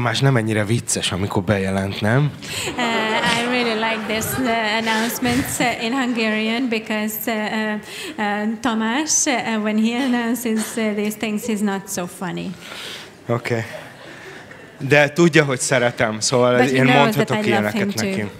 Tamás nem ennyire vicces, amikor bejelent, nem? Uh, I really like this uh, announcements uh, in Hungarian because uh, uh, uh, Tamás, uh, when he announces uh, these things, he's not so funny. Oké. Okay. De tudja, hogy szeretem, szóval But én mondhatok ilyeneket him too.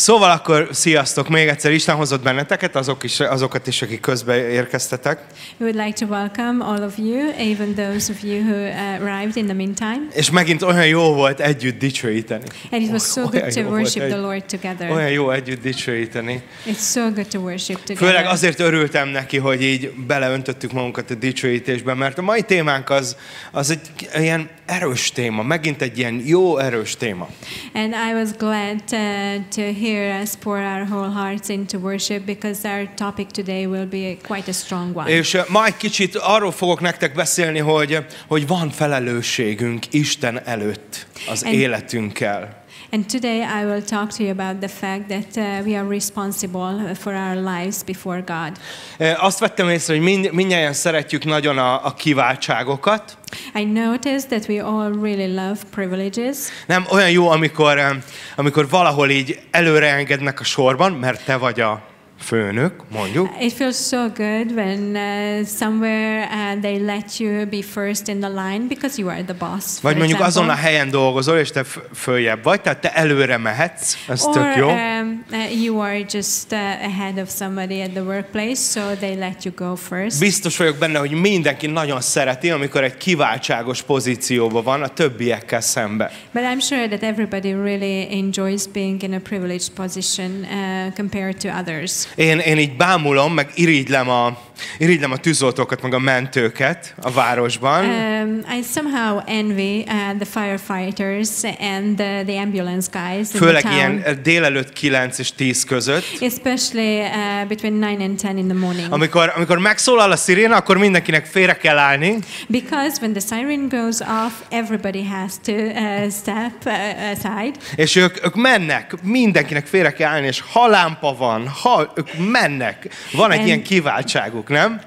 Szóval akkor sziasztok, még egyszer Isten hozott benneteket, azok is, azokat is, akik közbe érkeztetek. We would like to welcome all of you, even those of you who uh, arrived in the meantime. És megint olyan jó volt együtt dicsőíteni. And it was so Olyan good to worship the Lord together. Olyan jó együtt dicsőíteni. It's so good to worship together. Főleg azért örültem neki, hogy így beleöntöttük magunkat a dicsőítésbe, mert a mai témánk az, az egy ilyen erős téma, megint egy ilyen jó erős téma. And I was glad uh, to hear us pour our whole hearts into worship because our topic today will be quite a strong one. És uh, ma egy kicsit arról fogok nektek beszélni, hogy, hogy van felelősségünk Isten előtt az And- életünkkel. And today I will talk to you about the fact that uh, we are responsible for our lives before God. Uh, Azt vettem észre, hogy mind, mindjárt szeretjük nagyon a, a kiváltságokat. I noticed that we all really love privileges. Nem olyan jó, amikor, amikor valahol így előre engednek a sorban, mert te vagy a főnök, mondjuk. It feels so good when uh, somewhere uh, they let you be first in the line because you are the boss. Vagy mondjuk example. azon a helyen dolgozol, és te följebb vagy, tehát te előre mehetsz, ez Or tök jó. um, uh, you are just uh, ahead of somebody at the workplace, so they let you go first. Biztos vagyok benne, hogy mindenki nagyon szereti, amikor egy kiváltságos pozícióban van a többiekkel szembe. But I'm sure that everybody really enjoys being in a privileged position uh, compared to others. Én, én így bámulom, meg irigylem a, irigylem a tűzoltókat, meg a mentőket a városban. Um, I somehow envy uh, the firefighters and the, the ambulance guys in Főleg the town. ilyen eh, délelőtt 9 és 10 között. Especially uh, between 9 and 10 in the morning. Amikor, amikor megszólal a sziréna, akkor mindenkinek félre kell állni, Because when the siren goes off, everybody has to uh, step uh, aside. és ők, ők mennek, mindenkinek félre kell állni, és ha lámpa van, ha ők mennek, van egy And- ilyen kiváltságuk, nem?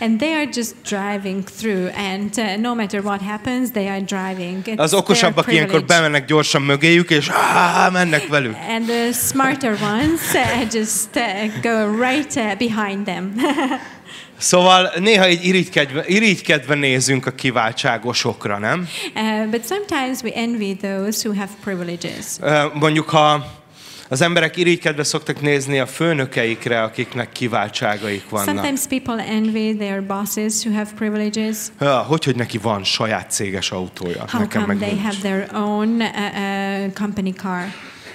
And they are just driving through, and uh, no matter what happens, they are driving. It's Az okosabbak ilyenkor bemennek gyorsan mögéjük, és á, mennek velük. And the smarter ones uh, just uh, go right uh, behind them. Szóval néha így irigykedve, irigykedve nézünk a kiváltságosokra, nem? uh, but sometimes we envy those who have privileges. Ö, Mondjuk, ha az emberek irigykedve szoktak nézni a főnökeikre, akiknek kiváltságaik vannak. Sometimes people envy their bosses who have privileges. Ja, hogy, hogy neki van saját céges autója, How nekem come meg they nincs. have their own uh, uh, company car?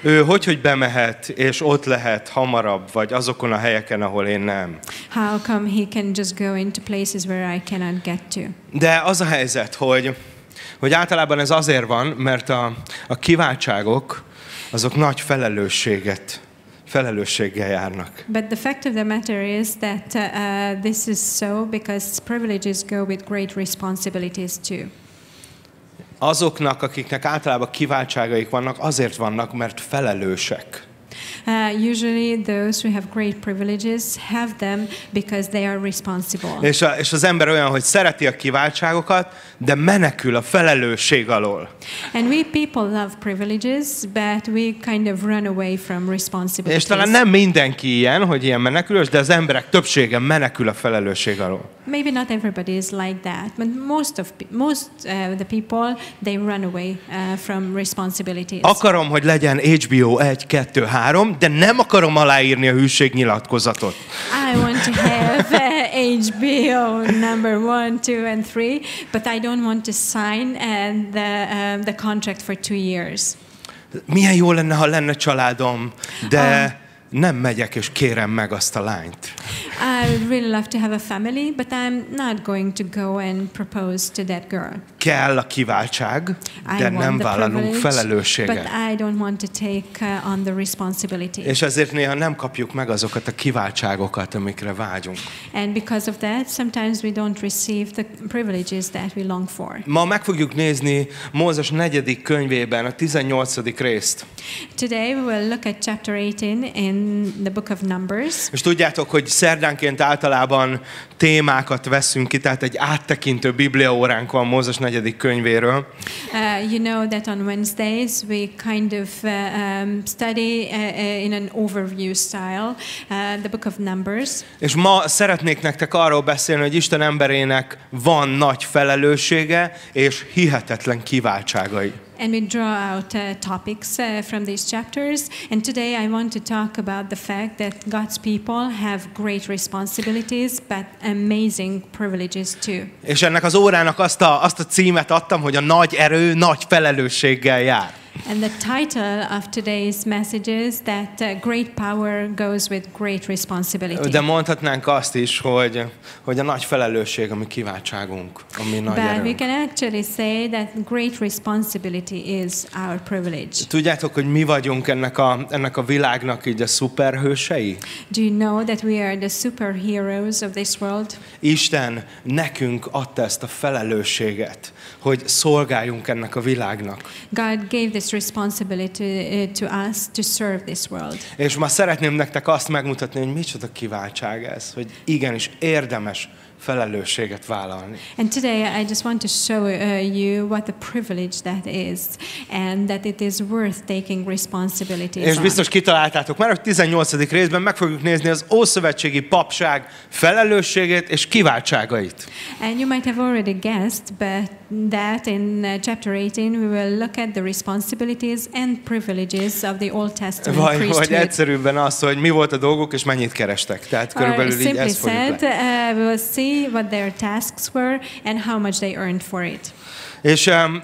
Ő hogy, hogy bemehet, és ott lehet hamarabb, vagy azokon a helyeken, ahol én nem. How come he can just go into places where I cannot get to? De az a helyzet, hogy, hogy általában ez azért van, mert a, a kiváltságok azok nagy felelősséget, felelősséggel járnak. But the fact of the matter is that uh, this is so because privileges go with great responsibilities too. Azoknak, akiknek általában kiváltságaik vannak, azért vannak, mert felelősek. Uh, usually, those who have great privileges have them because they are responsible. És, a, és az ember olyan, hogy szereti a kiváltságokat, de menekül a felelősség alól. And we people love privileges, but we kind of run away from responsibilities. És talán nem mindenki ilyen, hogy ilyen menekülős, de az emberek többsége menekül a felelősség alól. Maybe not everybody is like that, but most of most uh, the people they run away uh, from responsibilities. Akarom, hogy legyen HBO 1, 2, 3, de nem akarom aláírni a hűségnyilatkozatot. I want to have HBO number one, two, and three, but I don't want to sign uh, the um, the contract for two years. Milyen jó lenne, ha lenne családom, de nem megyek és kérem meg azt a lányt. I would really love to have a family, but I'm not going to go and propose to that girl. Kell a kiváltság, I de want nem vállalunk felelősséget. I. És ezért néha nem kapjuk meg azokat a kiváltságokat, amikre vágyunk. And because of that, sometimes we don't receive the privileges that we long for. Ma meg fogjuk nézni Mózes negyedik könyvében a 18. részt. Today we will look at chapter 18 in the book of Numbers. És tudjátok, hogy szerdán szerdánként általában témákat veszünk ki, tehát egy áttekintő bibliaóránk van Mózes negyedik könyvéről. Uh, you know that on Wednesdays we kind of uh, um, study uh, uh, in an overview style uh, the book of Numbers. És ma szeretnék nektek arról beszélni, hogy Isten emberének van nagy felelőssége és hihetetlen kiváltságai. And we draw out uh, topics uh, from these chapters. And today I want to talk about the fact that God's people have great responsibilities, but amazing privileges too. És ennek az órának azt a, azt a címet adtam, hogy a nagy erő nagy felelősséggel jár. And the title of today's message is that uh, great power goes with great responsibility. De mondhatnánk azt is, hogy, hogy a nagy felelősség, ami kiváltságunk, ami nagy But we erőnk. can actually say that great responsibility is our privilege. Tudjátok, hogy mi vagyunk ennek a, ennek a világnak így a szuperhősei? Do you know that we are the superheroes of this world? Isten nekünk adta ezt a felelősséget, hogy szolgáljunk ennek a világnak. God gave this responsibility uh, to us to serve this world. És ma szeretném nektek azt megmutatni, hogy micsoda kiváltság ez, hogy igenis érdemes felelősséget vállalni. And today I just want to show uh, you what the privilege that is and that it is worth taking responsibilities És biztos kitaláltátok már, hogy 18. részben meg fogjuk nézni az Ószövetségi Papság felelősségét és kiváltságait. And you might have already guessed, but that in uh, chapter 18 we will look at the responsibilities and privileges of the Old Testament Vagy, vagy priesthood. egyszerűbben az, hogy mi volt a dolguk és mennyit kerestek. Tehát körülbelül így ezt fogjuk said, uh, we will see what their tasks were and how much they earned for it. És um,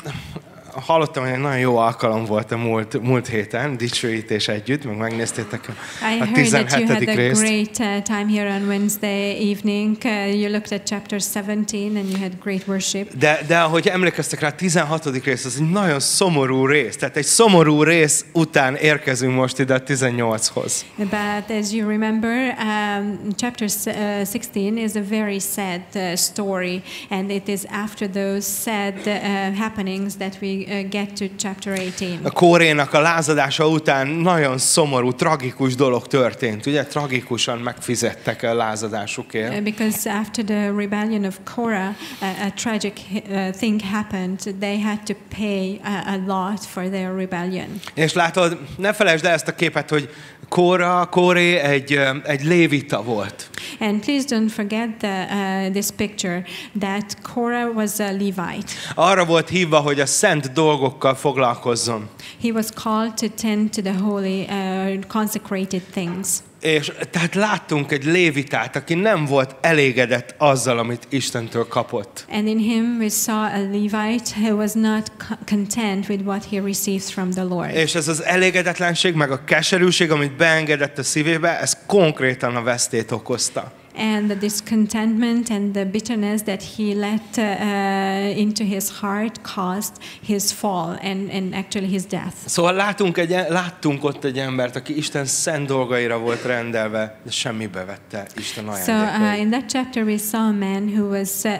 hallottam, hogy egy nagyon jó alkalom volt a múlt, múlt héten, dicsőítés együtt, meg megnéztétek a, a heard that you 17. had a részt. great uh, time here on Wednesday evening. Uh, you looked at chapter 17 and you had great worship. De, de ahogy emlékeztek rá, a 16. rész az egy nagyon szomorú rész. Tehát egy szomorú rész után érkezünk most ide a 18-hoz. But as you remember, um, chapter s- uh, 16 is a very sad uh, story, and it is after those sad uh, happenings that we uh, get to chapter 18. A Kórénak a lázadása után nagyon szomorú, tragikus dolog történt. Ugye tragikusan megfizettek a lázadásukért. Uh, Because after the rebellion of Korah, uh, a tragic uh, thing happened. They had to pay a, a lot for their rebellion. És látod, ne felejtsd el ezt a képet, hogy Kóra, Kóré egy, ö, egy lévita volt. And please don't forget the, uh, this picture that Korah was a Levite. Arra volt hívva, hogy a szent dolgokkal foglalkozzon. He was called to tend to the holy, uh, consecrated things. És tehát láttunk egy lévitát, aki nem volt elégedett azzal, amit Istentől kapott. And in him we saw a Levite who was not co- content with what he received from the Lord. És ez az elégedetlenség, meg a keserűség, amit beengedett a szívébe, ez konkrétan a vesztét okozta. And the discontentment and the bitterness that he let uh, into his heart caused his fall and, and actually his death. Szóval látunk egy, láttunk ott egy embert, aki Isten szent dolgaira volt rendelve, de semmibe vette Isten So uh, ajándékait. in that chapter, we saw a man who was uh,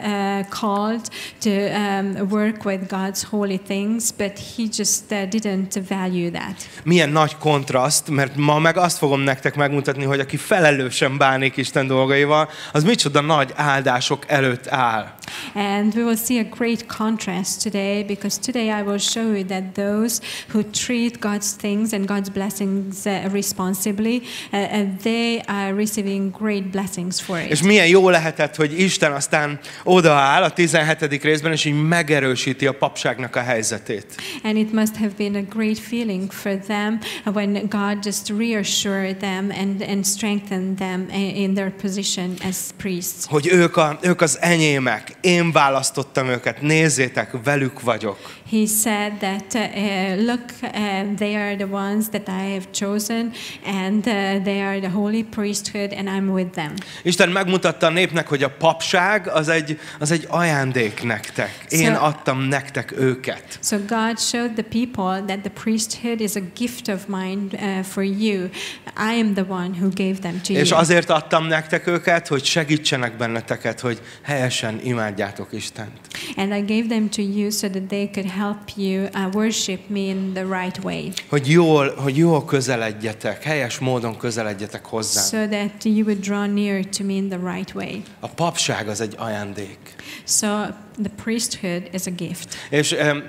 called to um, work with God's holy things, but he just uh, didn't value that. Milyen nagy kontraszt, mert ma meg azt fogom nektek megmutatni, hogy aki felelősen bánik Isten dolgaival, az micsoda nagy áldások előtt áll. And we will see a great contrast today because today I will show you that those who treat God's things and God's blessings uh, responsibly, uh, uh, they are receiving great blessings for it. És milyen jó lehetett, hogy Isten aztán odaáll a 17. részben, és így megerősíti a papságnak a helyzetét. And it must have been a great feeling for them when God just reassured them and, and strengthened them in their position as priests. Hogy ők, a, ők az enyémek, én választottam őket, nézzétek, velük vagyok. He said that, uh, look, uh, they are the ones that I have chosen, and uh, they are the holy priesthood, and I'm with them. Isten megmutatta a népnek, hogy a papság az egy, az egy ajándék nektek. Én Szóval- adtam nektek őket. So God showed the people that the priesthood is a gift of mine uh, for you. I am the one who gave them to És you. azért adtam nektek őket, hogy segítsenek benneteket, hogy helyesen imádjátok imádjátok Istent. And I gave them to you so that they could help you uh, worship me in the right way, Hogy jól, hogy jól közeledjetek, helyes módon közeledjetek hozzám. so that you would draw near to me in the right way. A papság az egy ajándék. So the priesthood is a gift. És um,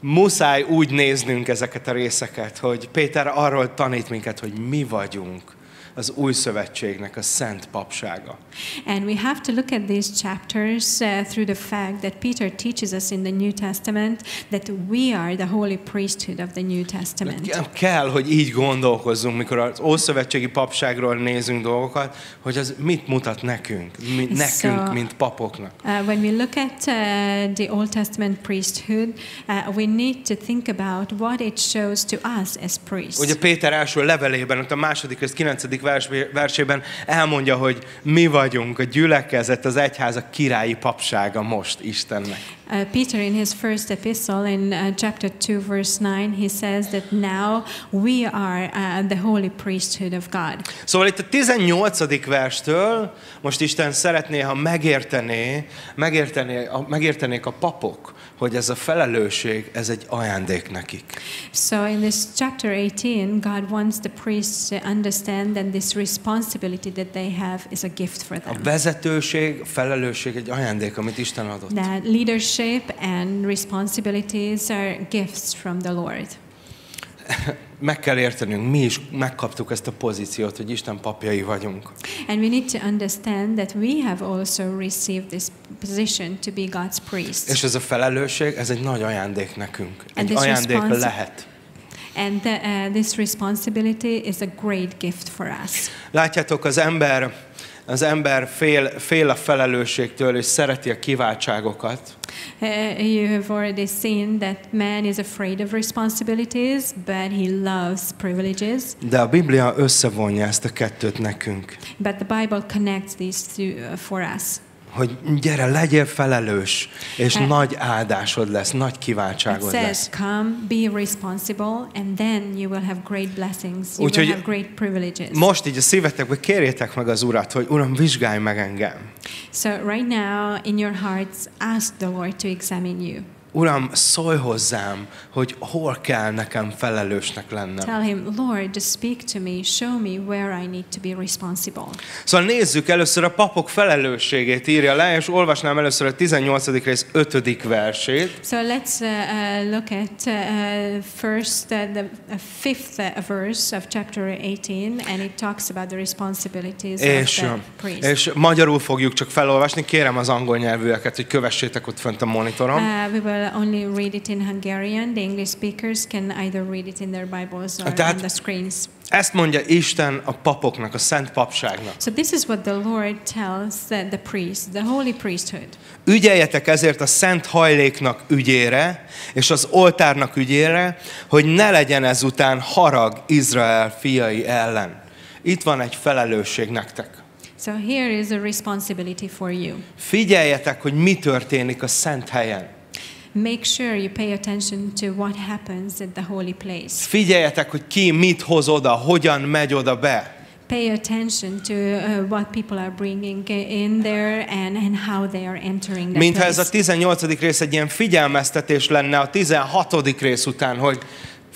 muszáj úgy néznünk ezeket a részeket, hogy Péter arról tanít minket, hogy mi vagyunk az új szövetségnek a szent papsága. And we have to look at these chapters uh, through the fact that Peter teaches us in the New Testament that we are the holy priesthood of the New Testament. Kell, hogy így gondolkozzunk, mikor az ószövetségi papságról nézünk dolgokat, hogy az mit mutat nekünk, mi, nekünk, So- mint papoknak. Uh, when we look at uh, the Old Testament priesthood, uh, we need to think about what it shows to us as priests. Ugye Péter első levelében, ott a második rész 9. Vers, versében elmondja, hogy mi vagyunk a gyülekezet, az egyház a királyi papsága most Istennek. Uh, Peter, in his first epistle, in uh, chapter 2, verse 9, he says that now we are uh, the holy priesthood of God. Szóval itt a 18. verstől most Isten szeretné, ha megértené, megértené, megértenék a papok, hogy ez a felelősség, ez egy ajándék nekik. So, in this chapter 18, God wants the priests to understand that this responsibility that they have is a gift for A them. vezetőség, a felelősség egy ajándék, amit Isten adott. That leadership and responsibilities are gifts from the Lord. Meg kell értenünk, mi is megkaptuk ezt a pozíciót, hogy Isten papjai vagyunk. And we need to understand that we have also received this position to be God's priests. És ez a felelősség, ez egy nagy ajándék nekünk. Egy ajándék lehet. And the, uh, this responsibility is a great gift for us. Látjátok, az ember, az ember fél, fél a felelősségtől, és szereti a kiváltságokat. Uh, you have already seen that man is afraid of responsibilities, but he loves privileges. De a Biblia összevonja ezt a kettőt nekünk. But the Bible connects these two uh, for us. Hogy gyere, legyél felelős, és Eh. nagy áldásod lesz, nagy kiváltságod says, lesz. "Come, be responsible, and then you will have great blessings. You Úgyhogy will have great privileges." Most így a szívetekbe kérjétek meg az Urat, hogy Uram, vizsgálj meg engem. So right now, in your hearts, ask the Lord to examine you. Uram, szólj hozzám, hogy hol kell nekem felelősnek lennem. Tell Him, Lord, just speak to me. Show me where I need to be responsible. Szóval nézzük először a papok felelősségét írja le, és olvasnám először a 18. rész 5. versét. So let's uh, uh, look at uh, first uh, the uh, fifth uh, verse of chapter 18, and it talks about the responsibilities És, of the priest. és magyarul fogjuk csak felolvasni. Kérem az angol nyelvűeket, hogy kövessétek ott fönt a monitoron. Uh, we will only read it in Hungarian. The English speakers can either read it in their Bibles or Tehát- on the screens. Ezt mondja Isten a papoknak, a szent papságnak. So this is what the Lord tells the, the priests, the holy priesthood. Ügyeljetek ezért a szent hajléknak ügyére, és az oltárnak ügyére, hogy ne legyen ezután harag Izrael fiai ellen. Itt van egy felelősség nektek. So here is a responsibility for you. Figyeljetek, hogy mi történik a szent helyen. Make sure you pay attention to what happens at the holy place. Figyeljetek, hogy ki mit hoz oda, hogyan megy oda be. Pay attention to uh, what people are bringing in there and, and how they are entering the Mintha ez place. a 18. rész egy ilyen figyelmeztetés lenne a 16. rész után, hogy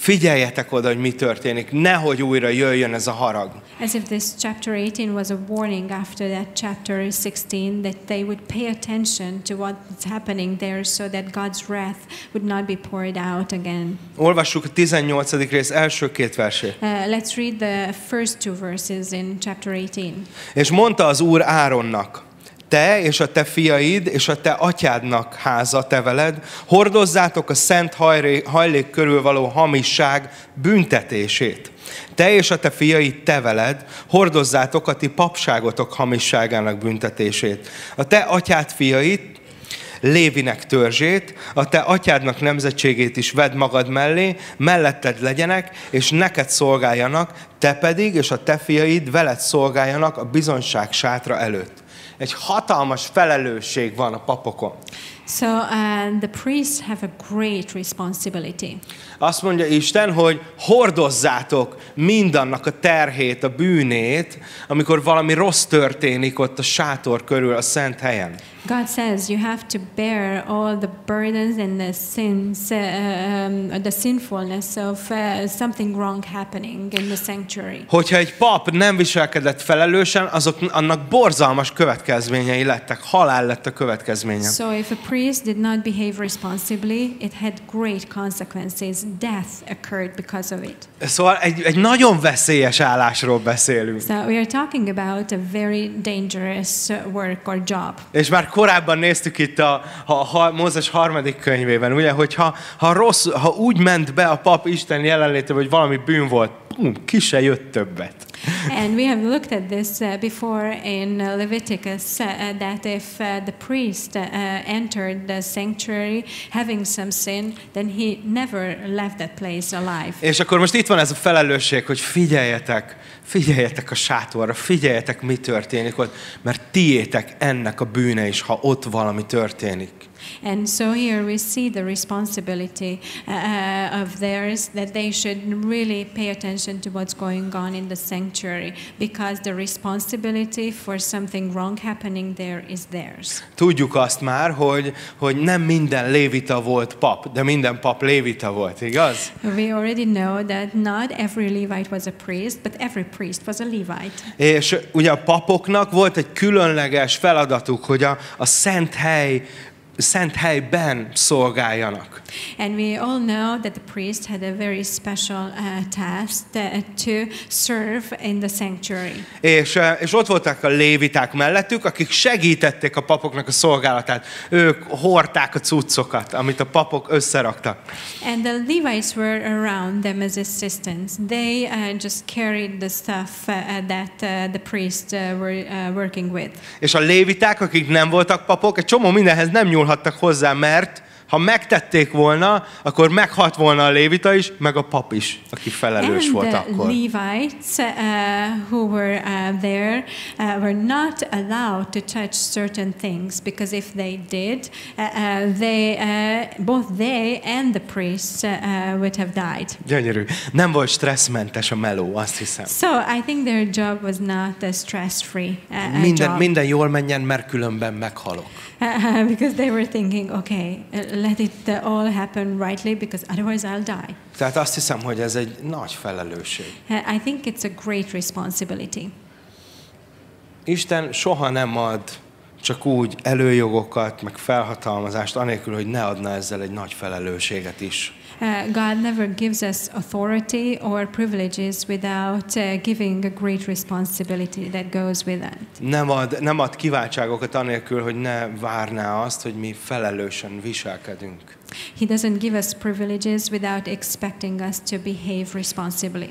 figyeljetek oda, hogy mi történik, nehogy újra jöjjön ez a harag. As if this chapter 18 was a warning after that chapter 16 that they would pay attention to what's happening there so that God's wrath would not be poured out again. Olvassuk a 18. rész első két versét. Uh, let's read the first two verses in chapter 18. És mondta az Úr Áronnak, te és a te fiaid és a te atyádnak háza, te veled, hordozzátok a szent hajlék körül való hamisság büntetését. Te és a te fiaid, te veled, hordozzátok a ti papságotok hamisságának büntetését. A te atyád fiait, Lévinek törzsét, a te atyádnak nemzetségét is vedd magad mellé, melletted legyenek, és neked szolgáljanak, te pedig és a te fiaid veled szolgáljanak a bizonság sátra előtt. Egy hatalmas felelősség van a papokon. So uh, the priests have a great responsibility. Azt mondja Isten, hogy hordozzátok mindannak a terhét, a bűnét, amikor valami rossz történik ott a sátor körül, a szent helyen. God says you have to bear all the burdens and the sins, uh, um, the sinfulness of uh, something wrong happening in the sanctuary. Hogyha egy pap nem viselkedett felelősen, azok annak borzalmas következményei lettek. Halál lett a következménye. So if a priest did not behave responsibly, it had great consequences. Death occurred because of it. Szóval egy, egy nagyon veszélyes állásról beszélünk. So we are talking about a very dangerous work or job. És már korábban néztük itt a, a, a Mózes harmadik könyvében, ugye, hogy ha, ha, rossz, ha úgy ment be a pap Isten jelenlétében, hogy valami bűn volt, pum, ki se jött többet. And we have looked at this uh, before in uh, Leviticus uh, that if uh, the priest uh, entered the sanctuary having some sin, then he never left that place alive. És akkor most itt van ez a felelősség, hogy figyeljetek, figyeljetek a sátorra, figyeljetek, mi történik ott, mert tiétek ennek a bűne is, ha ott valami történik. And so here we see the responsibility uh, of theirs that they should really pay attention to what's going on in the sanctuary because the responsibility for something wrong happening there is theirs. Tudjuk azt már, hogy, hogy nem minden lévita volt pap, de minden pap lévita volt, igaz? We already know that not every Levite was a priest, but every priest was a Levite. És ugye a papoknak volt egy különleges feladatuk, hogy a, a szent hely szent helyben szolgáljanak. And we all know that the priest had a very special uh, task uh, to serve in the sanctuary. És, uh, és ott voltak a léviták mellettük, akik segítették a papoknak a szolgálatát. Ők hordták a cuccokat, amit a papok összeraktak. And the Levites were around them as assistants. They uh, just carried the stuff uh, that uh, the priests uh, were uh, working with. És a léviták, akik nem voltak papok, egy csomó mindenhez nem nyúlhattak hozzá, mert ha megtették volna, akkor meghalt volna a lévita is, meg a pap is, aki felelős and volt the akkor. Levites uh, who were uh, there uh, were not allowed to touch certain things because if they did, uh, uh, they uh, both they and the priests uh, uh, would have died. Gyönyörű. Nem volt stresszmentes a meló, azt hiszem. So I think their job was not a stress-free uh, uh, Minden, job minden jól menjen, mert különben meghalok. Uh, because they were thinking, okay, uh, let it uh, all happen rightly because otherwise I'll die. Tehát azt hiszem, hogy ez egy nagy felelősség. I think it's a great responsibility. Isten soha nem ad csak úgy előjogokat, meg felhatalmazást, anélkül, hogy ne adna ezzel egy nagy felelősséget is. Uh, God never gives us authority or privileges without uh, giving a great responsibility that goes with it. Nem ad, nem ad kiváltságokat anélkül, hogy ne várná azt, hogy mi felelősen viselkedünk. He doesn't give us privileges without expecting us to behave responsibly.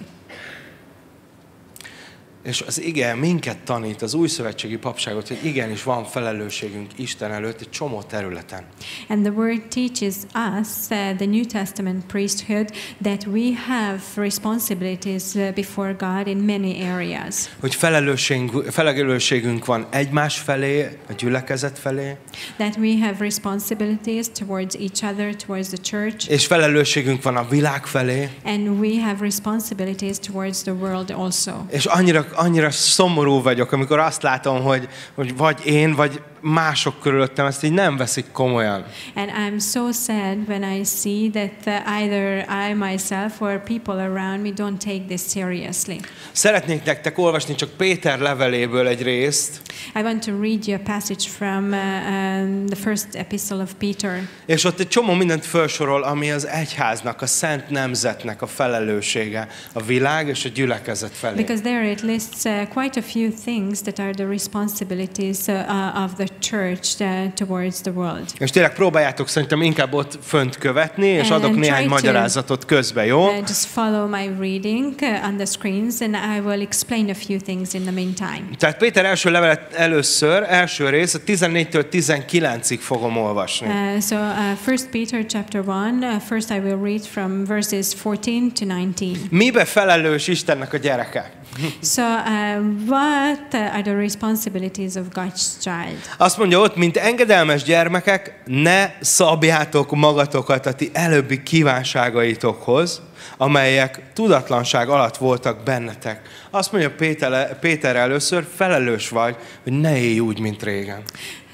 És az ige minket tanít, az új szövetségi papságot, hogy igenis van felelősségünk Isten előtt egy csomó területen. And the word teaches us, uh, the New Testament priesthood, that we have responsibilities uh, before God in many areas. Hogy felelősségünk, felelősségünk van egymás felé, a gyülekezet felé, That we have responsibilities towards each other, towards the church, és felelősségünk van a világ felé, and we have responsibilities towards the world also. És annyira, annyira szomorú vagyok, amikor azt látom, hogy, hogy vagy én, vagy mások körülöttem ezt így nem veszik komolyan. And I'm so sad when I see that uh, either I myself or people around me don't take this seriously. Szeretnék nektek olvasni csak Péter leveléből egy részt, I want to read you a passage from uh, um, the first epistle of Peter. és ott egy csomó mindent felsorol, ami az egyháznak, a szent nemzetnek a felelőssége, a világ és a gyülekezet felé. Because there it lists uh, quite a few things that are the responsibilities uh, uh, of the church towards the world. És tényleg próbáljátok szerintem inkább ott fönt követni, és And adok try néhány to- magyarázatot közben, jó? Uh, just follow my reading uh, on the screens and I will explain a few things in the meantime. Tehát Péter első levelet először, első rész, a 14-től 19-ig fogom olvasni. Uh, so, uh, 1 Peter chapter 1, uh, first I will read from verses 14 to 19. Mibe felelős Istennek a gyereke? So, uh, what are the responsibilities of God's child? Azt mondja ott, mint engedelmes gyermekek, ne szabjátok magatokat a ti előbbi kívánságaitokhoz, amelyek tudatlanság alatt voltak bennetek. Azt mondja Péter, Péter először, felelős vagy, hogy ne élj úgy, mint régen.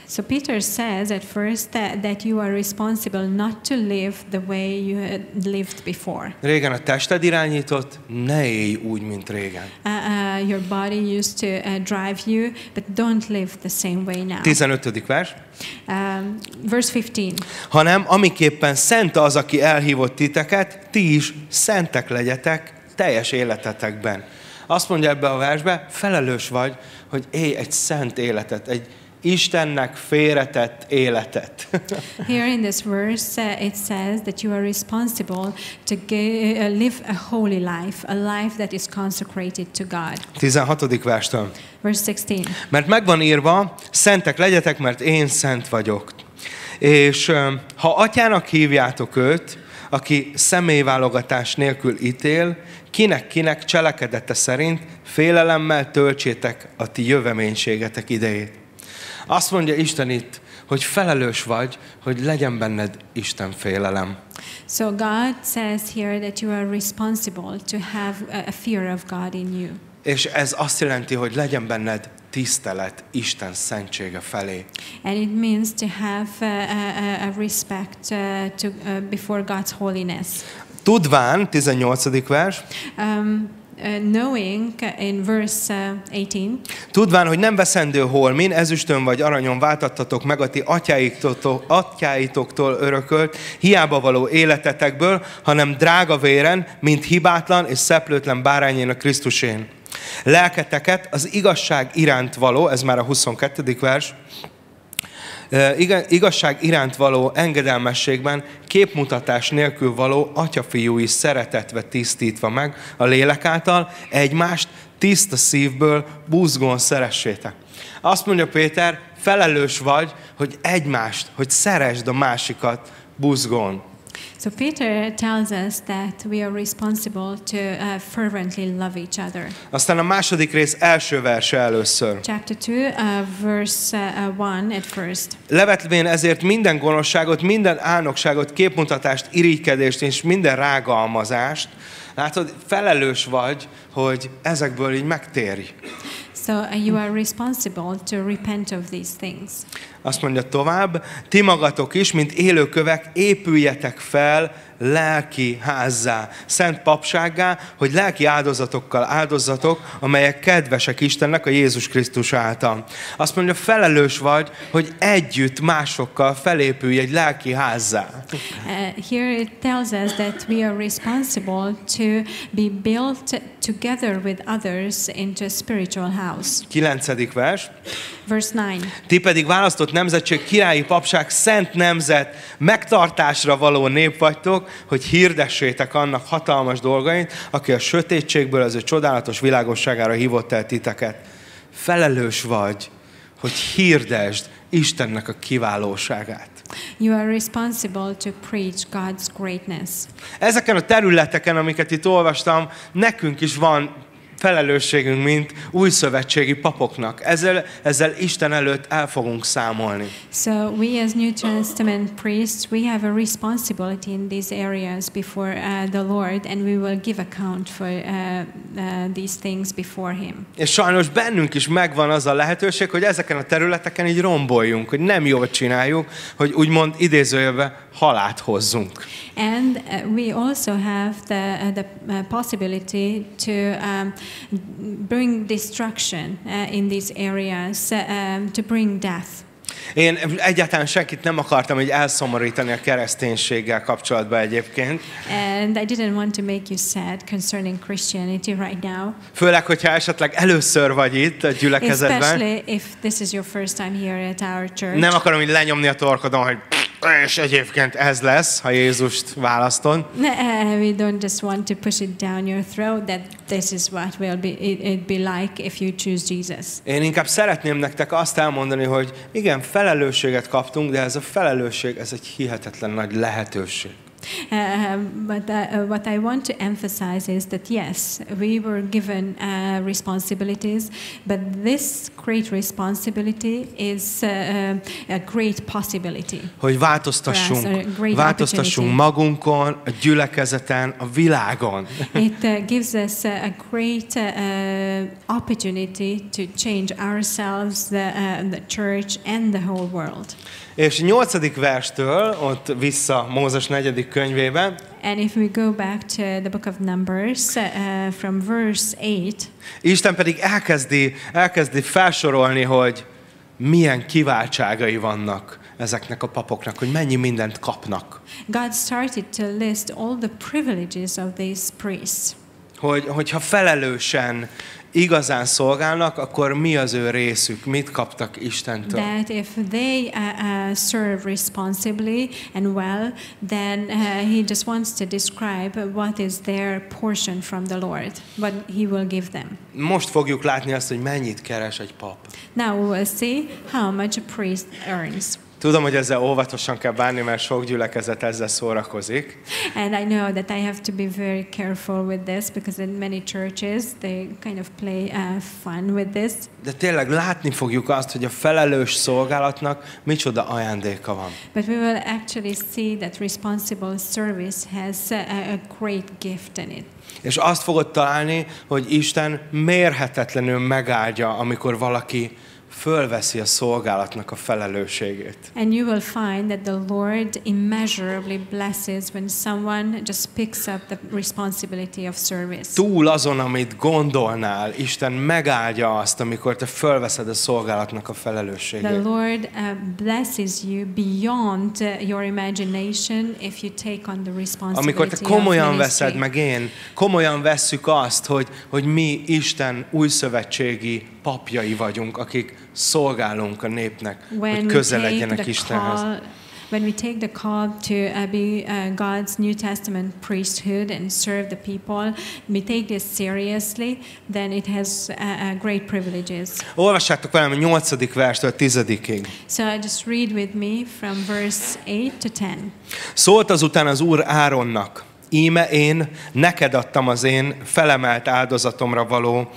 So Peter says at first that, that you are responsible not to live the way you had lived before. Régen a tested irányított, ne élj úgy, mint régen. Uh, uh, your body used to uh, drive you, but don't live the same way now. 15. vers. Um, verse 15. hanem amiképpen szent az, aki elhívott titeket, ti is szentek legyetek teljes életetekben. Azt mondja ebbe a versbe, felelős vagy, hogy élj egy szent életet, egy Istennek félretett életet. Here in this verse, uh, it says that you are responsible to gi- uh, live a holy life, a life that is consecrated to God. 16. verstől. Verse 16. Mert megvan írva, szentek legyetek, mert én szent vagyok. És ö, ha atyának hívjátok őt, aki személyválogatás nélkül ítél, kinek-kinek cselekedete szerint félelemmel töltsétek a ti jöveménységetek idejét. Azt mondja Isten itt, hogy felelős vagy, hogy legyen benned Isten félelem. So God says here that you are responsible to have a, fear of God in you. És ez azt jelenti, hogy legyen benned tisztelet Isten szentsége felé. And it means to have a, a, a respect uh, to, uh, before God's holiness. Tudván, 18. vers, Um, knowing uh, in verse uh, 18, Tudván, hogy nem veszendő holmin, ezüstön vagy aranyon váltattatok meg a ti atyáitoktól, atyáitoktól örökölt, hiába való életetekből, hanem drága véren, mint hibátlan és szeplőtlen bárányén a Krisztusén. Lelketeket az igazság iránt való, ez már a 22. vers, igazság iránt való engedelmességben képmutatás nélkül való atyafiúi szeretetve tisztítva meg a lélek által egymást tiszta szívből buzgón szeressétek. Azt mondja Péter, felelős vagy, hogy egymást, hogy szeresd a másikat buzgón. So Peter tells us that we are responsible to uh, fervently love each other. Aztán a második rész első verse először. Chapter 2, uh, verse 1 at first. Levetvén ezért minden gonoszságot, minden álnokságot, képmutatást, irigykedést és minden rágalmazást, látod, felelős vagy, hogy ezekből így megtérj. So uh, you are responsible to repent of these things. Azt mondja tovább, ti magatok is, mint élőkövek, épüljetek fel lelki házzá, szent papsággá, hogy lelki áldozatokkal áldozatok, amelyek kedvesek Istennek a Jézus Krisztus által. Azt mondja, felelős vagy, hogy együtt másokkal felépülj egy lelki házzá. Uh, here it tells us that we are responsible to be built together with others into a spiritual house. Kilencedik vers. Verse 9. Ti pedig választott nemzetség, királyi papság, szent nemzet, megtartásra való nép vagytok, hogy hirdessétek annak hatalmas dolgait, aki a sötétségből az ő csodálatos világosságára hívott el titeket. Felelős vagy, hogy hirdesd Istennek a kiválóságát. You are responsible to preach God's greatness. Ezeken a területeken, amiket itt olvastam, nekünk is van felelősségünk, mint új szövetségi papoknak. Ezzel, ezzel Isten előtt el fogunk számolni. So we as New Testament priests, we have a responsibility in these areas before uh, the Lord, and we will give account for uh, uh, these things before Him. És sajnos bennünk is megvan az a lehetőség, hogy ezeken a területeken így romboljunk, hogy nem jól csináljuk, hogy úgymond idézőjelbe halált hozzunk. And uh, we also have the, uh, the uh, possibility to um, bring destruction uh, in these areas, um, to bring death. Én egyáltalán senkit nem akartam hogy elszomorítani a kereszténységgel kapcsolatban egyébként. And I didn't want to make you sad concerning Christianity right now, Főleg, hogyha esetleg először vagy itt a gyülekezetben. especially if this is your first time here at our church. Nem akarom így lenyomni a torkodon, hogy és egyébként ez lesz, ha Jézust választod. Uh, we don't just want to push it down your throat that this is what will be it, it be like if you choose Jesus. Én inkább szeretném nektek azt elmondani, hogy igen, felelősséget kaptunk, de ez a felelősség, ez egy hihetetlen nagy lehetőség. Uh, but uh, what I want to emphasize is that yes, we were given uh, responsibilities, but this great responsibility is uh, uh, a great possibility. Hogy változtassunk, For us, a great változtassunk magunkon, a gyülekezeten, a világon. It uh, gives us uh, a great uh, opportunity to change ourselves, the, the church, and the whole world. És nyolcadik verstől, ott vissza Mózes negyedik könyvébe, And if we go back to the book of Numbers uh, from verse 8, Isten pedig elkezdi, elkezdi felsorolni, hogy milyen kiváltságai vannak ezeknek a papoknak, hogy mennyi mindent kapnak. God started to list all the privileges of these priests. Hogy, hogyha felelősen, igazán szolgálnak, akkor mi az ő részük, mit kaptak Istentől. That if they uh, uh, serve responsibly and well, then uh, He just wants to describe what is their portion from the Lord, what He will give them. Most fogjuk látni azt, hogy mennyit keres egy pap. Now we will see how much a priest earns. Tudom, hogy ezzel óvatosan kell bánni, mert sok gyülekezet ezzel szórakozik. And I know that I have to be very careful with this because in many churches they kind of play uh, fun with this. De tényleg látni fogjuk azt, hogy a felelős szolgálatnak micsoda ajándéka van. But we will actually see that responsible service has a, a great gift in it. És azt fogod találni, hogy Isten mérhetetlenül megáldja, amikor valaki fölveszi a szolgálatnak a felelősségét. And you will find that the Lord immeasurably blesses when someone just picks up the responsibility of service. Túl azon, amit gondolnál, Isten megáldja azt, amikor te fölveszed a szolgálatnak a The felelősségét. Lord uh, blesses you beyond uh, your imagination if you take on the responsibility Amikor te komolyan veszed, meg én, komolyan vesszük azt, hogy, hogy mi Isten újszövetségi papjai vagyunk, akik szolgálunk a népnek, when hogy közel legyenek Istenhez. call, when we take the call to uh, be uh, God's New Testament priesthood and serve the people, we take this seriously, then it has uh, uh, great privileges. Olvassátok velem a 8. verstől a 10 So just read with me from verse 8 to 10. Szólt azután az Úr Áronnak, íme én neked adtam az én felemelt áldozatomra való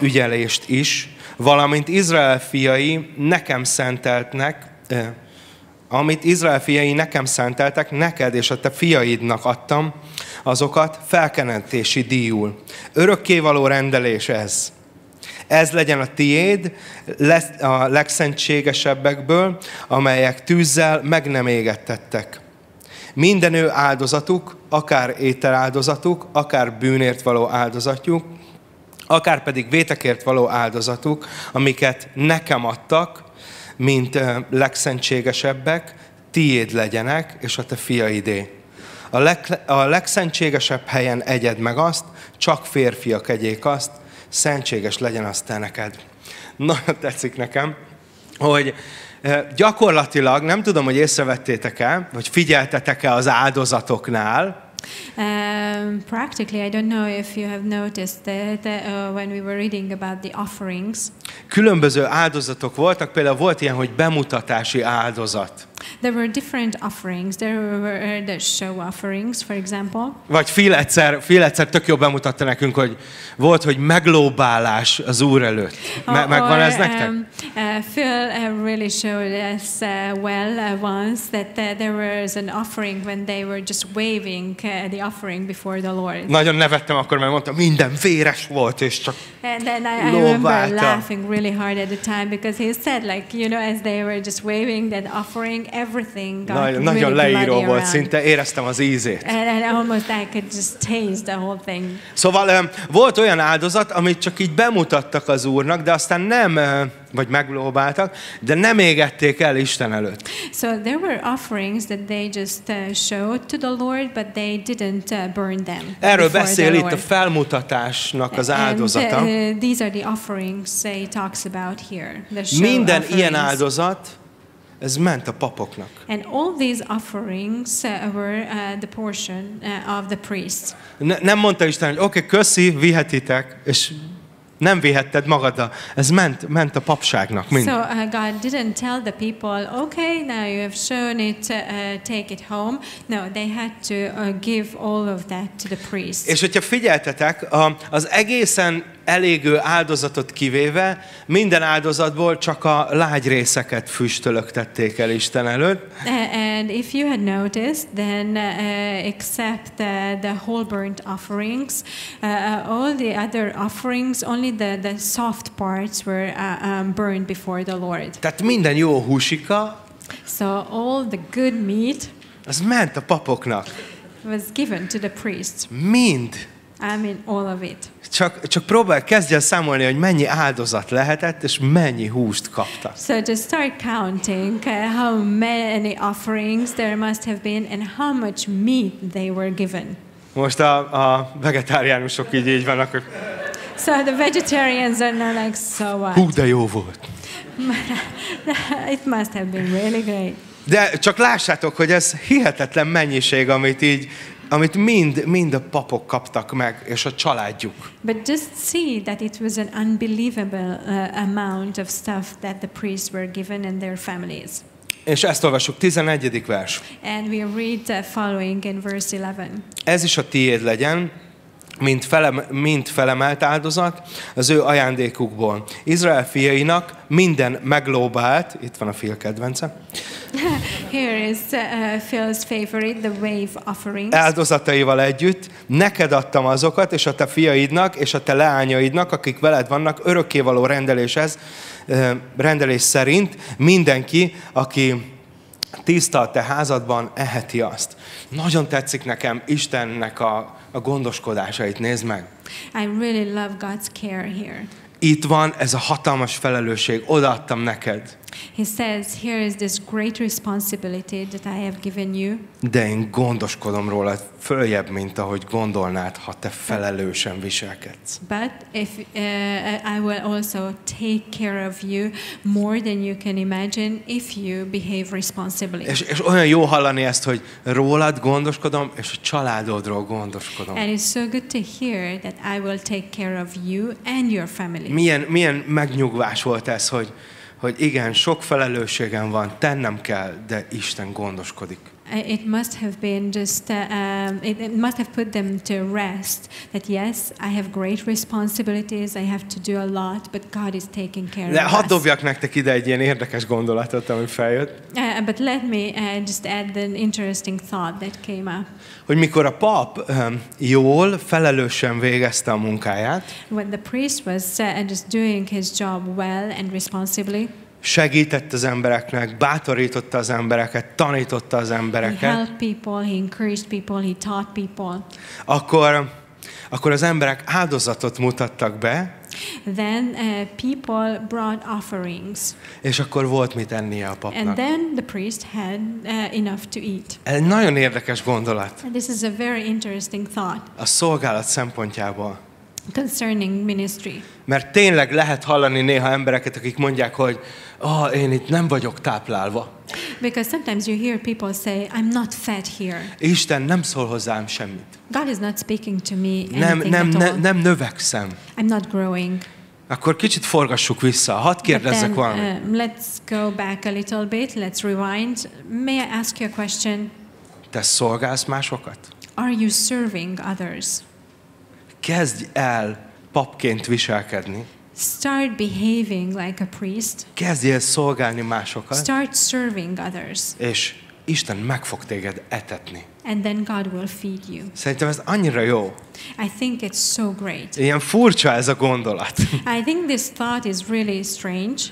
ügyelést is, valamint Izrael fiai nekem szenteltnek, eh, amit Izrael fiai nekem szenteltek, neked és a te fiaidnak adtam, azokat felkenentési díjul. Örökkévaló rendelés ez. Ez legyen a tiéd lesz a legszentségesebbekből, amelyek tűzzel meg nem égettettek. Minden ő áldozatuk, akár ételáldozatuk, akár bűnért való áldozatjuk, akár pedig vétekért való áldozatuk, amiket nekem adtak, mint legszentségesebbek, tiéd legyenek, és a te fiaidé. A, leg, a legszentségesebb helyen egyed meg azt, csak férfiak egyék azt, szentséges legyen azt te neked. Nagyon tetszik nekem, hogy gyakorlatilag, nem tudom, hogy észrevettétek-e, vagy figyeltetek-e az áldozatoknál, Um, practically, I don't know if you have noticed that uh, when we were reading about the offerings, különböző áldozatok voltak, például volt ilyen, hogy bemutatási áldozat. there were different offerings. There were uh, the show offerings, for example. Vagy Phil egyszer, Phil egyszer tök jó bemutatta nekünk, hogy volt, hogy meglóbálás az Úr előtt. Me- megvan ez nektek? Um, uh, Phil uh, really showed us uh, well uh, once that uh, there was an offering when they were just waving uh, the offering before the Lord. Nagyon nevettem akkor, mert mondta, minden véres volt, és csak And then I, I remember Lóbálta. Laughing really hard at the time because he said, like, you know, as they were just waving that offering, everything got nagyon, really nagyon leíró volt, around. szinte éreztem az ízét. And, and almost I could just taste the whole thing. Szóval öm, volt olyan áldozat, amit csak így bemutattak az Úrnak, de aztán nem, ö, vagy meglóbáltak, de nem égették el Isten előtt. So there were offerings that they just uh, showed to the Lord, but they didn't uh, burn them. Erről beszél itt a felmutatásnak az áldozata. And, uh, these are the offerings he talks about here. The show Minden offerings. ilyen áldozat, ez ment a papoknak. And all these offerings uh, were uh, the portion uh, of the priests. Ne, nem mondta Isten, hogy oké, okay, köszi, vihetitek, és Nem vihetted magaddal. Ez ment, ment a papságnak mind. So uh, God didn't tell the people, okay, now you have shown it, uh, take it home. No, they had to uh, give all of that to the priest. És hogyha figyeltetek, az egészen elégő áldozatot kivéve, minden áldozatból csak a lágy részeket füstölögtették el Isten előtt, and if you had noticed, then uh, except uh, the whole burnt offerings, uh, uh, all the other offerings, only the, the soft parts were uh, um, burned before the Lord. tehát minden jó húsika, So all the good meat az ment a papoknak. was given to the priests. Mind. I mean, all of it. Csak, csak próbálj, kezdj el számolni, hogy mennyi áldozat lehetett, és mennyi húst kaptak. So to start counting uh, how many offerings there must have been and how much meat they were given. Most a, a vegetáriánusok így, így vannak, hogy So the vegetarians are now like, so what? hú, de jó volt. it must have been really great. De csak lássátok, hogy ez hihetetlen mennyiség, amit így, amit mind, mind a papok kaptak meg, és a családjuk. But just see that it was an unbelievable uh, amount of stuff that the priests were given and their families. És ezt olvassuk, 11. vers. And we read uh, following in verse 11. Ez is a tiéd legyen, mint, felem, mint felemelt áldozat az ő ajándékukból. Izrael fiainak minden meglóbált, itt van a fia kedvence, Here is uh, Phil's favorite, the wave offerings. áldozataival együtt, neked adtam azokat, és a te fiaidnak, és a te leányaidnak, akik veled vannak, örökkévaló rendeléshez, rendelés szerint mindenki, aki tiszta a te házadban, eheti azt. Nagyon tetszik nekem Istennek a, a gondoskodásait, nézd meg. I really love God's care here. Itt van ez a hatalmas felelősség, odaadtam neked, He says, Here is this great responsibility that I have given you, de én gondoskodom rólad följebb, mint ahogy gondolnád, ha te felelősen viselkedsz. but if uh, I will also take care of you more than you can imagine if you behave responsibly. És, és olyan jó hallani ezt, hogy rólad gondoskodom, és a családodról gondoskodom. And it's so good to hear that I will take care of you and your family. Milyen, milyen megnyugvás volt ez, hogy, hogy igen, sok felelősségem van, tennem kell, de Isten gondoskodik. Uh, It must have been just, uh, um, it, it must have put them to rest that yes, I have great responsibilities, I have to do a lot, but God is taking care De of hadd us. dobjak nektek ide egy ilyen érdekes gondolatot, ami feljött, Uh, but let me uh, just add an interesting thought that came up. hogy mikor a pap um, jól, felelősen végezte a munkáját, When the priest was uh, just doing his job well and responsibly, segített az embereknek, bátorította az embereket, tanította az he embereket, helped people, he encouraged people, he taught people. akkor, akkor az emberek áldozatot mutattak be, Then uh, people brought offerings, és akkor volt mit ennie a and papnak. then the priest had uh, enough to eat. Ez egy nagyon érdekes gondolat And this is a very interesting thought a szolgálat szempontjából. Concerning ministry. Mert tényleg lehet hallani néha embereket, akik mondják, hogy ah, én itt nem vagyok táplálva. Because sometimes you hear people say, I'm not fed here. Isten nem szól hozzám semmit. God is not speaking to me Nem, nem, at all. nem növekszem. I'm not growing. Akkor kicsit forgassuk vissza. Hadd kérdezzek valamit. uh, let's go back a little bit. Let's rewind. May I ask you a question? Te szolgálsz másokat? Are you serving others? Kezdj el papként viselkedni. Start behaving like a priest. Kezdj el szolgálni másokat, Start serving others. és Isten meg fog téged etetni. And then God will feed you. Szerintem ez annyira jó. I think it's so great. Ilyen furcsa ez a gondolat, I think this thought is really strange.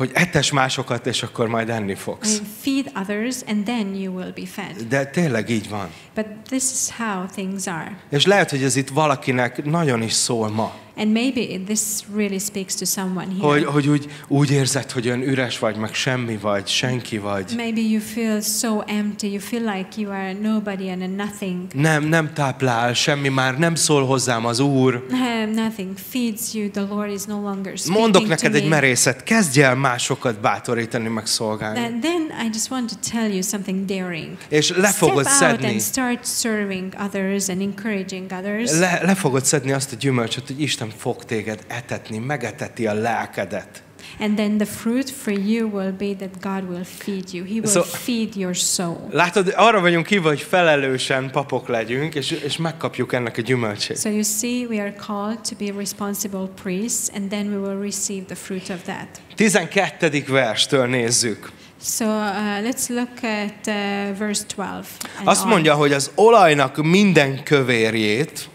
Hogy etes másokat, és akkor majd enni fogsz. feed others and then you will be fed. De tényleg így van. But this is how things are. És lehet, hogy ez itt valakinek nagyon is szól ma. And maybe this really speaks to someone here. Hogy, hogy úgy, úgy érzed, hogy olyan üres vagy, meg semmi vagy, senki vagy. Maybe you feel so empty, you feel like you are nobody and a nothing. Nem, nem táplál, semmi már nem szól hozzám az Úr. Nothing feeds you, the Lord is no longer speaking Mondok to neked egy me. merészet, kezdj el másokat bátorítani, meg szolgálni. And then I just want to tell you something daring. És le Step fogod out szedni, and start serving others and encouraging others. le, le fogod szedni azt a gyümölcsöt, hogy Isten fog téged etetni, megeteti a lelkedet. And then the fruit for you will be that God will feed you. He will So- feed your soul. Látod, arra vagyunk hívva, hogy felelősen papok legyünk, és, és megkapjuk ennek a gyümölcsét. So you see, we are called to be responsible priests, and then we will receive the fruit of that. 12. verstől nézzük. So uh, let's look at uh, verse 12. and Azt on. mondja, hogy az olajnak minden kövérjét,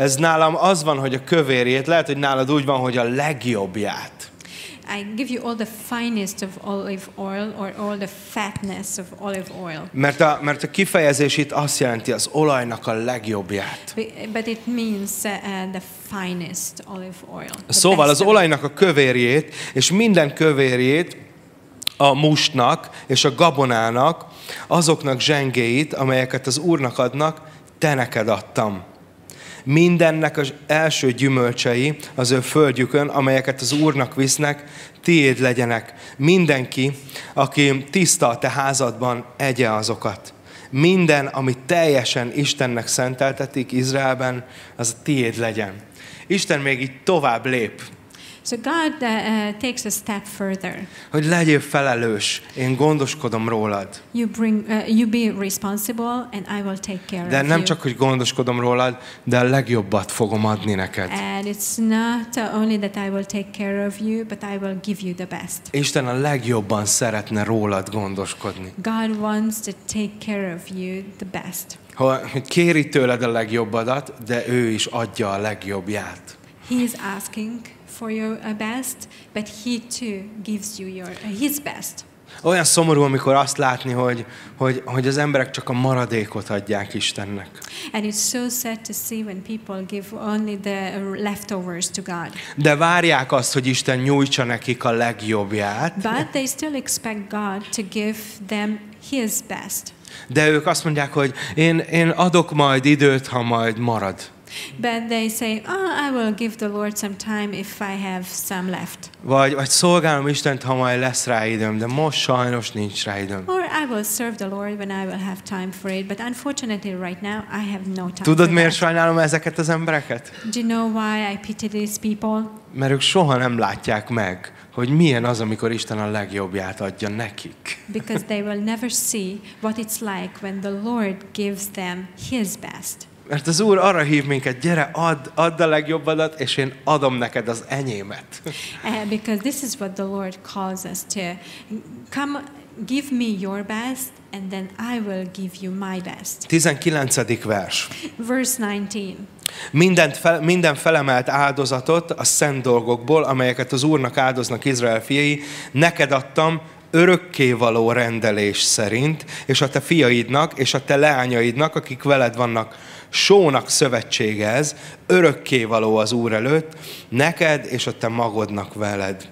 ez nálam az van, hogy a kövérjét, lehet, hogy nálad úgy van, hogy a legjobbját. I give you all the finest of olive oil or all the fatness of olive oil. Mert a, mert a kifejezés itt azt jelenti, az olajnak a legjobbját. But it means uh, the finest olive oil. Szóval az olajnak a kövérjét, és minden kövérjét a mustnak és a gabonának, azoknak zsengéit, amelyeket az Úrnak adnak, te neked adtam. Mindennek az első gyümölcsei az ő földjükön, amelyeket az Úrnak visznek, tiéd legyenek. Mindenki, aki tiszta a te házadban, egye azokat. Minden, ami teljesen Istennek szenteltetik Izraelben, az tiéd legyen. Isten még így tovább lép, So God uh, uh, takes a step further. hogy legyél felelős, én gondoskodom rólad. You bring, uh, you be responsible, and I will take care De of nem you. csak, hogy gondoskodom rólad, de a legjobbat fogom adni neked. And it's not only that I will take care of you, but I will give you the best. Isten a legjobban szeretne rólad gondoskodni. God wants to take care of you the best. Ha- kéri tőled a legjobbadat, de ő is adja a legjobbját. He is asking for your uh, best, but He too gives you your uh, His best. Olyan szomorú, amikor azt látni, hogy, hogy, hogy az emberek csak a maradékot adják Istennek. And it's so sad to see when people give only the uh, leftovers to God. De várják azt, hogy Isten nyújtsa nekik a legjobbját, But they still expect God to give them His best. de ők azt mondják, hogy én, én adok majd időt, ha majd marad. But they say, oh, I will give the Lord some time if I have some left. Vagy, vagy szolgálom Istent, ha majd lesz rá időm, de most sajnos nincs rá időm. Or I will serve the Lord when I will have time for it. But unfortunately, right now, I have no time Tudod, miért that. sajnálom ezeket az embereket? Do you know why I pity these people? Mert ők soha nem látják meg, hogy milyen az, amikor Isten a legjobbját adja nekik. Because they will never see what it's like when the Lord gives them His best. Mert az Úr arra hív minket, gyere, add, add a legjobbadat, és én adom neked az enyémet. Uh, because this is what the Lord calls us to. Come, give me your best, and then I will give you my best. 19. vers. Verse 19. Mindent fel, minden felemelt áldozatot a szent dolgokból, amelyeket az Úrnak áldoznak Izrael fiai, neked adtam örökkévaló rendelés szerint, és a te fiaidnak, és a te leányaidnak, akik veled vannak, sónak szövetsége ez, örökkévaló az Úr előtt, neked és a te magodnak veled.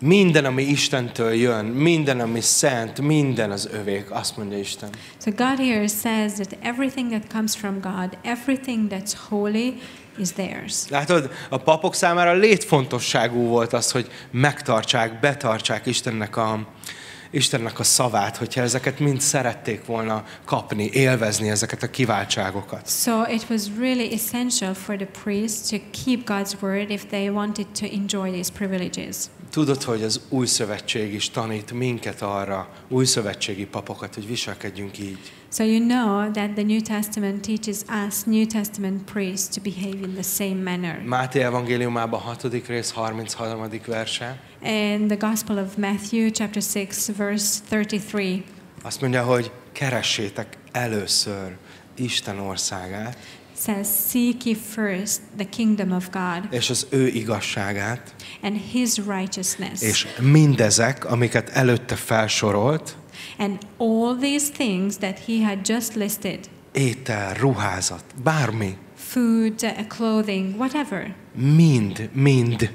Minden, ami Istentől jön, minden, ami szent, minden az övék, azt mondja Isten. So God here says that everything that comes from God, everything that's holy, is theirs. Látod, a papok számára létfontosságú volt az, hogy megtartsák, betartsák Istennek a, Istennek a szavát, hogyha ezeket mind szerették volna kapni, élvezni ezeket a kiváltságokat. So it was really essential for the priests to keep God's word if they wanted to enjoy these privileges. Tudod, hogy az új szövetség is tanít minket arra, új szövetségi papokat, hogy viselkedjünk így. So you know that the New Testament teaches us New Testament priests to behave in the same manner. Máté evangéliumában 6. rész 33. verse. In the Gospel of Matthew, chapter 6, verse 33, Azt mondja, hogy keressétek először Isten országát, says, Seek ye first the kingdom of God és az ő igazságát, and his righteousness. és mindezek, amiket előtte felsorolt, And all these things that he had just listed étel, ruházat, bármi, food, uh, clothing, whatever mind, mind,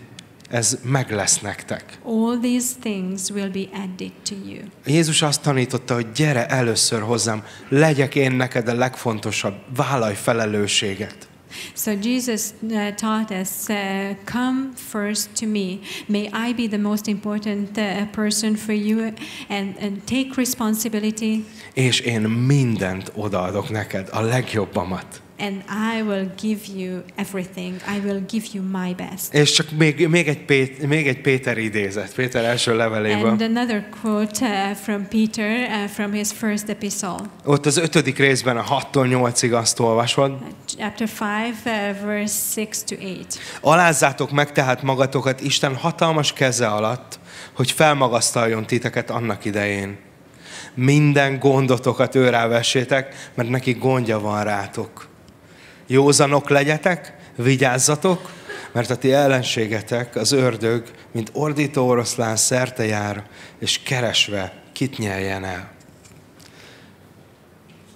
ez meg lesz nektek. all these things will be added to you. Jézus azt tanította, hogy gyere először hozzám, legyek én neked a legfontosabb, vállalj felelősséget. So Jesus uh, taught us, uh, come first to me. May I be the most important uh, person for you and, and take responsibility. És én mindent odaadok neked, a legjobbamat. And I will give you everything. I will give you my best. És csak még, még, egy, Pét, még egy Péter idézet, Péter első leveléből. And another quote uh, from Peter uh, from his first epistle, Ott az ötödik részben a 6-tól 8-ig azt olvasod. uh, chapter 5, uh, verse 6 to 8. Alázzátok meg tehát magatokat Isten hatalmas keze alatt, hogy felmagasztaljon titeket annak idején. Minden gondotokat őrá vessétek, mert neki gondja van rátok. Józanok legyetek, vigyázzatok, mert a ti ellenségetek, az ördög, mint ordító oroszlán szerte jár, és keresve kit nyeljen el.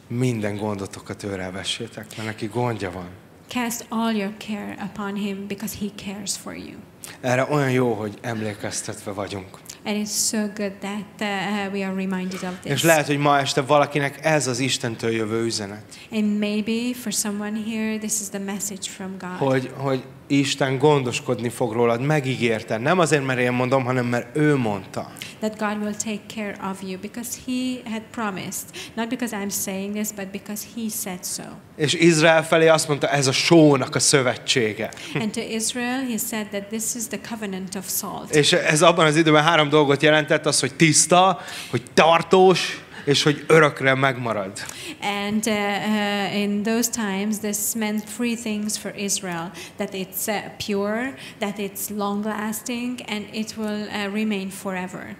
Minden gondotokat őrá vessétek, mert neki gondja van. Cast all your care upon him because he cares for you. Erre olyan jó, hogy emlékeztetve vagyunk. And it's so good that uh, we are reminded of És this. lehet, hogy ma este valakinek ez az Istentől jövő üzenet, And maybe for someone here, this is the message from God. hogy, hogy Isten gondoskodni fog rólad, megígérte. Nem azért, mert én mondom, hanem mert ő mondta. That God will take care of you because He had promised. Not because I'm saying this, but because He said so. És Izrael felé azt mondta, ez a sónak a szövetsége. and to Israel, He said that this is the covenant of salt. És ez abban az időben három dolgot jelentett, az, hogy tiszta, hogy tartós, és hogy örökre megmarad. And uh, uh, in those times, this meant three things for Israel that it's uh, pure, that it's long lasting, and it will uh, remain forever.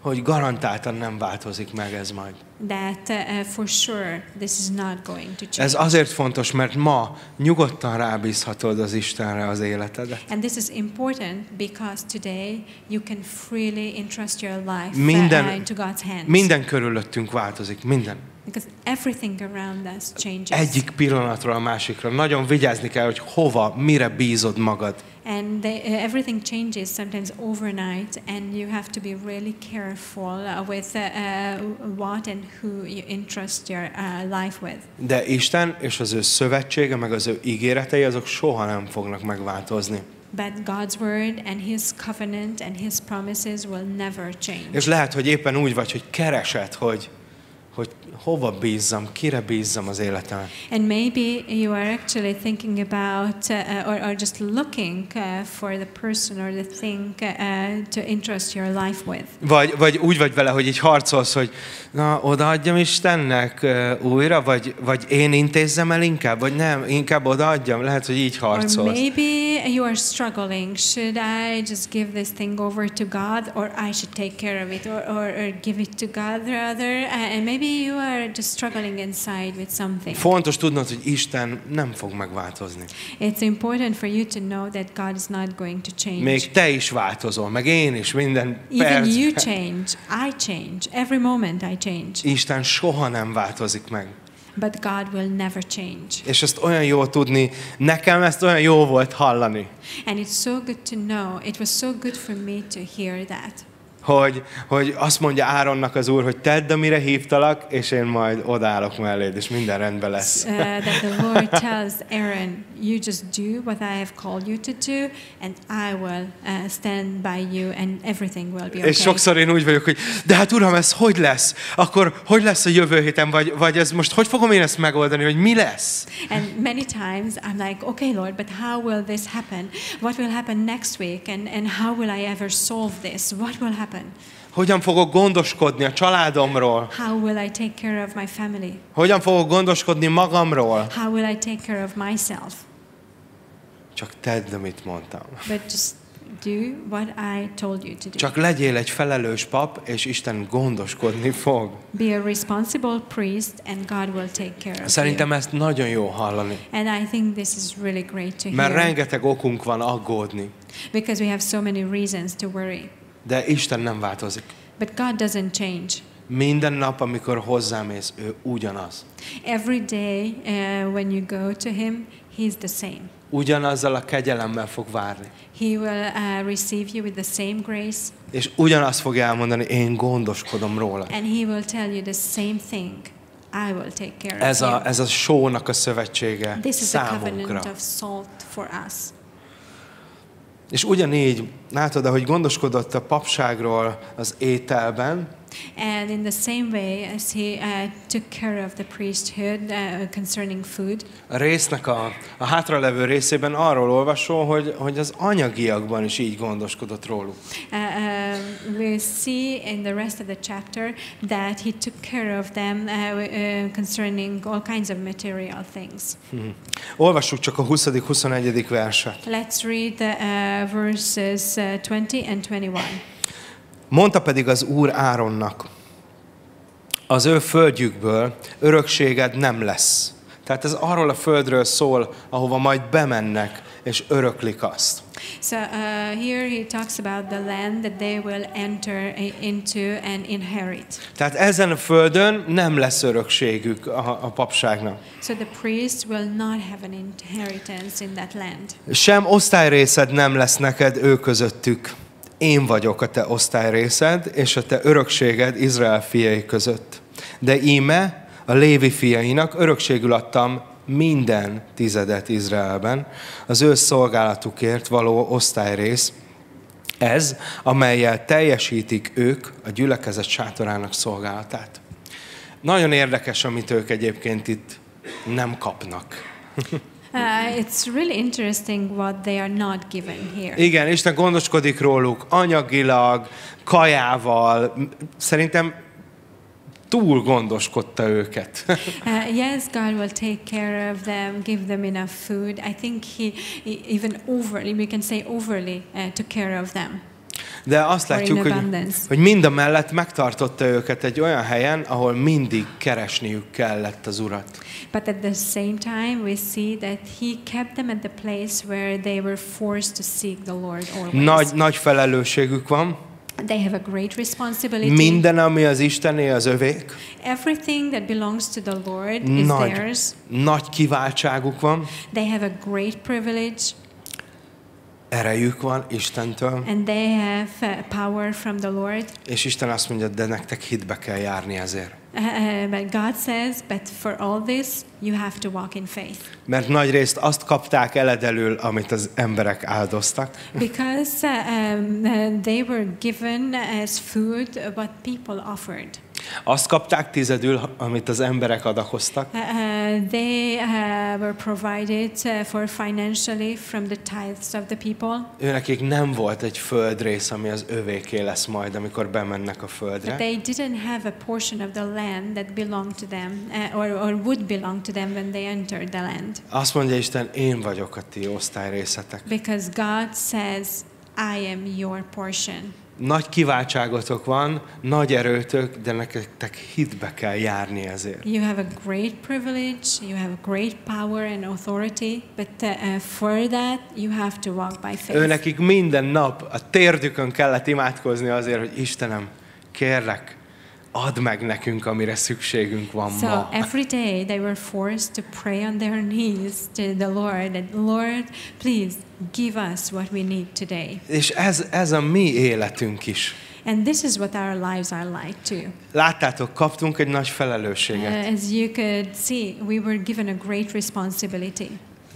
Hogy garantáltan nem változik meg ez majd. That uh, uh, for sure this is not going to change. Ez azért fontos, mert ma nyugodtan rábízhatod az Istenre az életedet. And this is important because today you can freely entrust your life Minden- uh, into God's hands. Minden körülöttünk változik, minden. because everything around us changes. Egyik pillanatról a másikra. Nagyon vigyázni kell, hogy hova, mire bízod magad. And they, uh, everything changes sometimes overnight, and you have to be really careful uh, with uh, what and who you entrust your life with. De Isten és az ő szövetsége, meg az ő ígéretei, azok soha nem fognak megváltozni. But God's word and His covenant and His promises will never change. És lehet, hogy éppen úgy vagy, hogy keresed, hogy hova bízzam, kire bízzam az életem. And maybe you are actually thinking about uh, or, or just looking uh, for the person or the thing uh, to entrust your life with. Vagy, vagy úgy vagy vele, hogy így harcolsz, hogy na, odaadjam Istennek uh, újra, vagy, vagy én intézzem el inkább, vagy nem, inkább odaadjam. Lehet, hogy így Or harcolsz. maybe you are struggling. Should I just give this thing over to God or I should take care of it or, or, or give it to God rather? Uh, and maybe you are just struggling inside with something. Fontos tudnod, hogy Isten nem fog megváltozni. It's important for you to know that God is not going to change. Még te is változol, meg én is, minden Even you perc. change, I change, every moment I change. Isten soha nem változik meg. But God will never change. És ezt olyan jó tudni, nekem ezt olyan jó volt hallani, And it's so good to know. It was so good for me to hear that. Hogy, hogy azt mondja Áronnak az úr, hogy tedd, amire hívtalak, és én majd odállok melléd, és minden rendben lesz. Uh, that the Lord tells Aaron, you just do what I have called you to do, and I will uh, stand by you, and everything will be okay. És sokszor én úgy vagyok, hogy de hát uram, ez hogy lesz? Akkor hogy lesz a jövő héten? Vagy, vagy ez most hogy fogom én ezt megoldani? Hogy mi lesz? And many times I'm like, okay, Lord, but how will this happen? What will happen next week? And, and how will I ever solve this? What will happen? Hogyan fogok gondoskodni a családomról? How will I take care of my family? Hogyan fogok gondoskodni magamról? How will I take care of myself? Csak tedd, amit mondtam. But just do what I told you to do. Csak legyél egy felelős pap, és Isten gondoskodni fog. Be a responsible priest, and God will take care of Szerintem ezt nagyon jó hallani. And I think this is really great to Mert hear rengeteg okunk van aggódni, because we have so many reasons to worry. De Isten nem változik. But God doesn't change. Minden nap, amikor hozzámész, ő ugyanaz. Every day uh, when you go to Him, He's the same. Ugyanazzal a kegyelemmel fog várni. He will uh, receive you with the same grace, És ugyanazt fogja elmondani, én gondoskodom róla. and He will tell you the same thing. I will take care Ez of a, you. ez a sónak a szövetsége This is számunkra. covenant of salt for us. És ugyanígy, látod, ahogy gondoskodott a papságról az ételben, And in the same way as he uh, took care of the priesthood uh, concerning food, A résznek a, a hátralevő részében arról olvasol, hogy, hogy az anyagiakban is így gondoskodott róluk. uh, uh, we see in the rest of the chapter that he took care of them uh, uh, concerning all kinds of material things. Mhm. Olvassuk csak a 20.-21. verset. Let's read the uh, verses uh, 20 and 21. Mondta pedig az Úr Áronnak, az ő földjükből örökséged nem lesz. Tehát ez arról a földről szól, ahova majd bemennek, és öröklik azt. So uh, here he talks about the land that they will enter into and inherit. Tehát ezen a földön nem lesz örökségük a, a papságnak. So the priest will not have an inheritance in that land. Sem osztályrészed nem lesz neked ő közöttük. Én vagyok a te osztályrészed, és a te örökséged Izrael fiai között. De íme a Lévi fiainak örökségül adtam minden tizedet Izraelben, az ő szolgálatukért való osztályrész, ez, amelyel teljesítik ők a gyülekezet sátorának szolgálatát. Nagyon érdekes, amit ők egyébként itt nem kapnak. Uh, it's really interesting what they are not given here. Igen, Isten gondoskodik róluk anyagilag, kajával. Szerintem túl gondoskodta őket. Uh, yes, God will take care of them, give them enough food. I think He, he even overly, we can say overly, uh, took care of them. De azt látjuk, hogy, hogy mind a mellett megtartotta őket egy olyan helyen, ahol mindig keresniük kellett az Urat. But at the same time, we see that He kept them at the place where they were forced to seek the Lord always. Nagy, nagy felelősségük van. They have a great responsibility. Minden, ami az Istené, az övék. Everything that belongs to the Lord is Nagy, theirs. nagy kiváltságuk van, They have a great privilege erejük van Istentől, and they have uh, power from the Lord. és Isten azt mondja, de nektek hitbe kell járni ezért. Uh, uh, but God says, but for all this, you have to walk in faith. Mert nagy részt azt kapták eledelül, amit az emberek áldoztak, Because uh, um, they were given as food what people offered. Azt kapták tizedül, amit az emberek adakoztak, Uh, uh, they uh, were provided uh, for financially from the tithes of the people. Őnekik nem volt egy földrész, ami az övéké lesz majd, amikor bemennek a But földre. they didn't have a portion of the land that belonged to them uh, or, or would belong to them when they entered the land. Azt mondja Isten, én vagyok a ti osztályrészetek. Because God says, I am your portion. Nagy kiváltságotok van, nagy erőtök, de nektek hitbe kell járni ezért. You have a great privilege, you have a great power and authority, but uh, uh, for that you have to walk by faith. Őnekik minden nap a térdükön kellett imádkozni azért, hogy Istenem, kérlek, add meg nekünk, amire szükségünk van So ma. every day they were forced to pray on their knees to the Lord that Lord, please give us what we need today. És ez, ez a mi életünk is. And this is what our lives are like too. Láttátok, kaptunk egy nagy felelősséget. Uh, as you could see, we were given a great responsibility.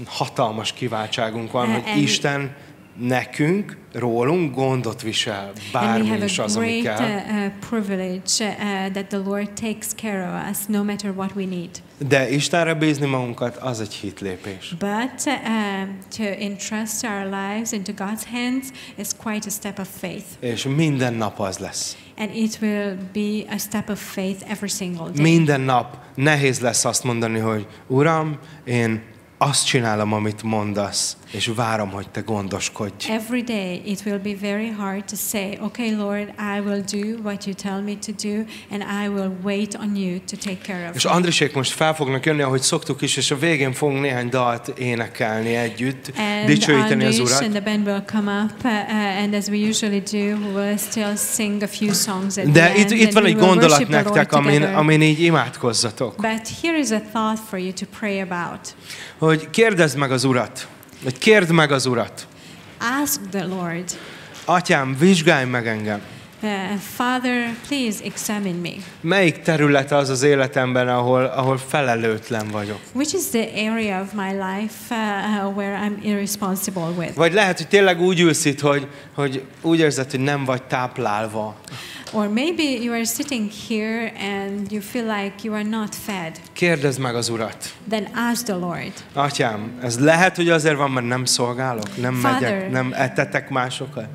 Hatalmas kiváltságunk van, Uh, hogy Isten nekünk, rólunk gondot visel, bármi is az, ami kell. uh, uh, privilege uh, that the Lord takes care of us no matter what we need. De Istenre bízni magunkat, az egy hitlépés. But um, to entrust our lives into God's hands is quite a step of faith. És minden nap az lesz. And it will be a step of faith every single day. Minden nap nehéz lesz azt mondani, hogy Uram, én azt csinálom, amit mondasz, és várom, hogy te gondoskodj. Every day it will be very hard to say, okay, Lord, I will do what you tell me to do, and I will wait on you to take care of És. Andrisék most fel fognak jönni, ahogy szoktuk is, és a végén fogunk néhány dalt énekelni együtt, And dicsőíteni az Andrish Urat. and the band will come up, uh, uh, and as we usually do, we will still sing a few songs at the De end, itt, itt and van egy gondolat the nektek, amin, amin így imádkozzatok. But here is a thought for you to pray about. Hogy kérdezd meg az Urat, vagy kérd meg az Urat. Ask the Lord, Atyám, vizsgálj meg engem. Uh, Father, please examine me. Melyik terület az az életemben, ahol, ahol felelőtlen vagyok? Which is the area of my life uh, uh, where I'm irresponsible with? Vagy lehet, hogy tényleg úgy ülsz itt, hogy, hogy úgy érzed, hogy nem vagy táplálva. Or maybe you are sitting here and you feel like you are not fed. Kérdezd meg az Urat. Then ask the Lord. Atyám, ez lehet, hogy azért van, mert nem szolgálok, nem Father. megyek, nem etetek másokat.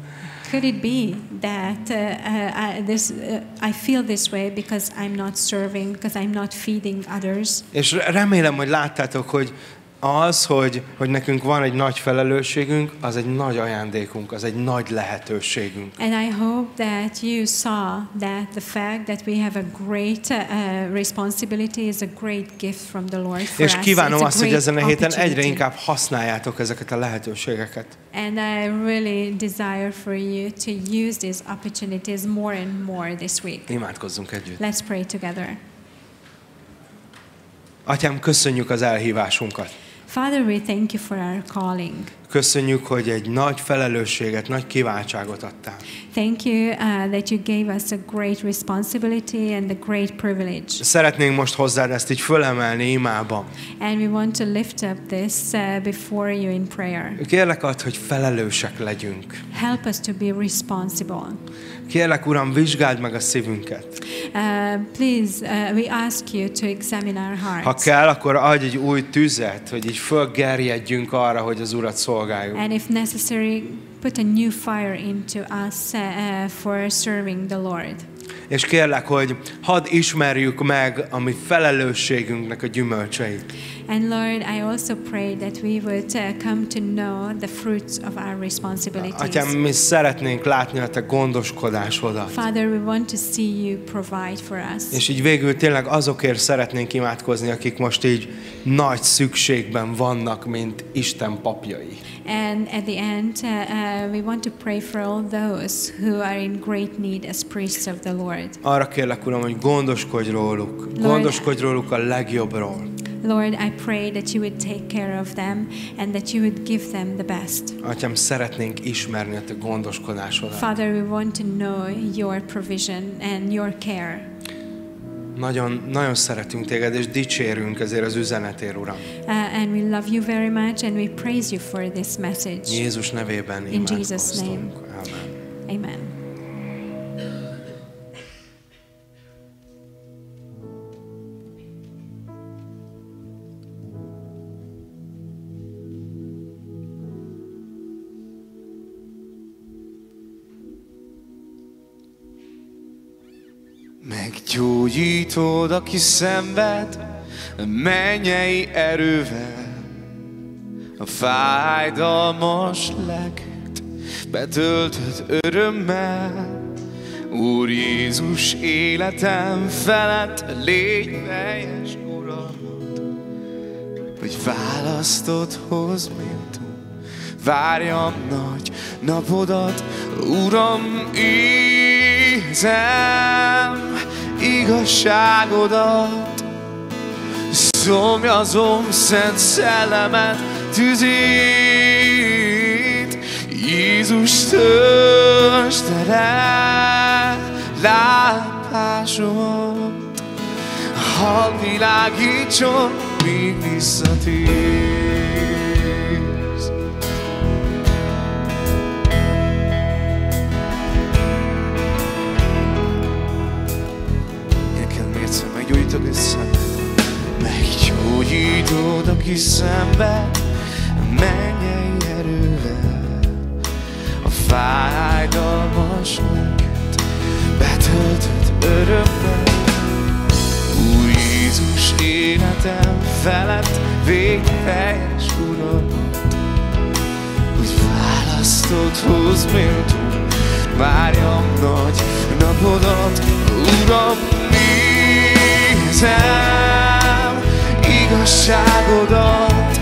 Could it be that uh, uh, I, this, uh, I feel this way because I'm not serving, because I'm not feeding others? És remélem, hogy láttátok, hogy az, hogy, hogy nekünk van egy nagy felelősségünk, az egy nagy ajándékunk, az egy nagy lehetőségünk. And I hope that you saw that the fact that we have a great uh, responsibility is a great gift from the Lord for És kívánom azt, hogy ezen a héten egyre inkább használjátok ezeket a lehetőségeket. And I really desire for you to use these opportunities more and more this week. Imádkozzunk együtt. Let's pray together. Atyám, köszönjük az elhívásunkat. Father, we thank you for our calling. Köszönjük, hogy egy nagy felelősséget, nagy kiváltságot adtál. Thank you uh, that you gave us a great responsibility and a great privilege. Szeretnénk most hozzád ezt így fölemelni imában. And we want to lift up this uh, before you in prayer. Kérlek ad, hogy felelősek legyünk. Help us to be responsible. Kérlek, Uram, vizsgáld meg a szívünket. Uh, please, uh, we ask you to examine our Ha hearts. kell, akkor adj egy új tüzet, hogy így fölgerjedjünk arra, hogy az Urat szolgáljuk. And if necessary, put a new fire into us uh, for serving the Lord. És kérlek, hogy hadd ismerjük meg a mi felelősségünknek a gyümölcseit. And Lord, I also pray that we would uh, come to know the fruits of our responsibilities. Atyám, mi szeretnénk látni a te gondoskodásodat. Father, we want to see you provide for us. És így végül tényleg azokért szeretnénk imádkozni, akik most így nagy szükségben vannak, mint Isten papjai. And at the end, uh, uh, we want to pray for all those who are in great need as priests of the Lord. Arra kérlek, Uram, hogy gondoskodj róluk. Gondoskodj róluk a legjobbról. Lord, I pray that you would take care of them and that you would give them the best. Atyám, szeretnénk ismerni a te gondoskodásodat. Father, we want to know your provision and your care. Nagyon, nagyon szeretünk téged, és dicsérünk ezért az üzenetért, Uram. Uh, and we love you very much and we praise you for this message. Jézus nevében In Jesus' name. Amen. Amen. Meggyógyítod, aki szenved, mennyei erővel. A fájdalmas lelket betöltöd örömmel. Úr Jézus életem felett légy teljes uralmat, hogy választott hoz méltó. Várjam nagy napodat, Uram, érzem igazságodat. Szomjazom szent szellemet, tüzét, Jézus töltsd el látásomat, hadd világítson, míg visszatérsz. Meggyógyítok és szenved. Meggyógyítod, aki szenved, mennyei erővel. A fájdalmas lelket betöltött örömmel. Úr Jézus életem felett végteljes uralmat, hogy választott hoz méltó, várjam nagy napodat, Uram, nézem igazságodat,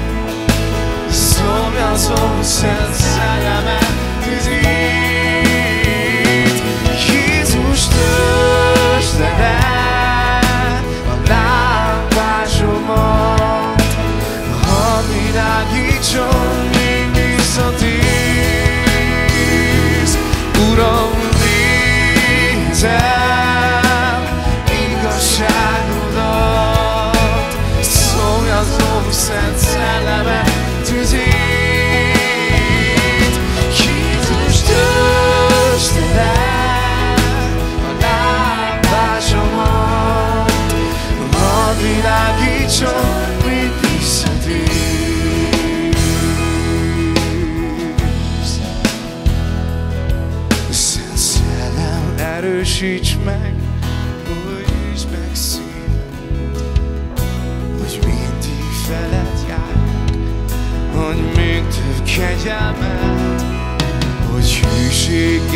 szomjazom szent szellemet, tüzét, Jézus töltsd el a lámpásomat, világítson,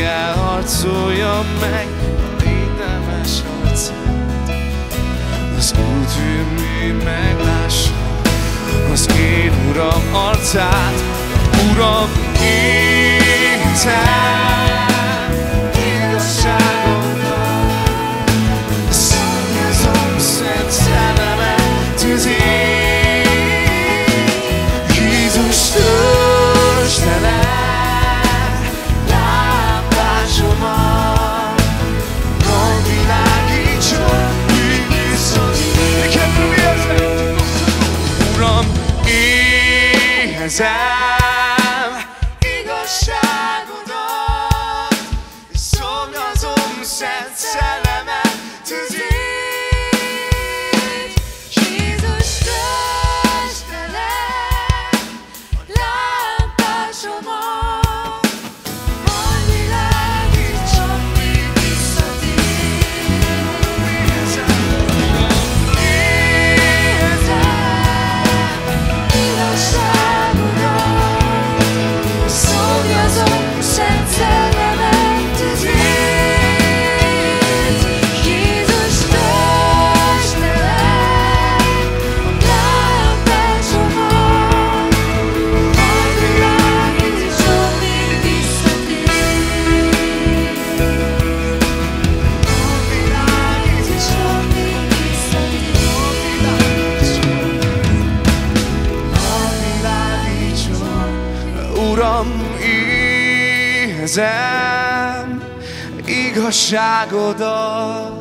hűséggel harcoljam meg a védelmes arcát. Az útűmű meglássa az én Uram arcát, Uram, étem, as I igazságodat,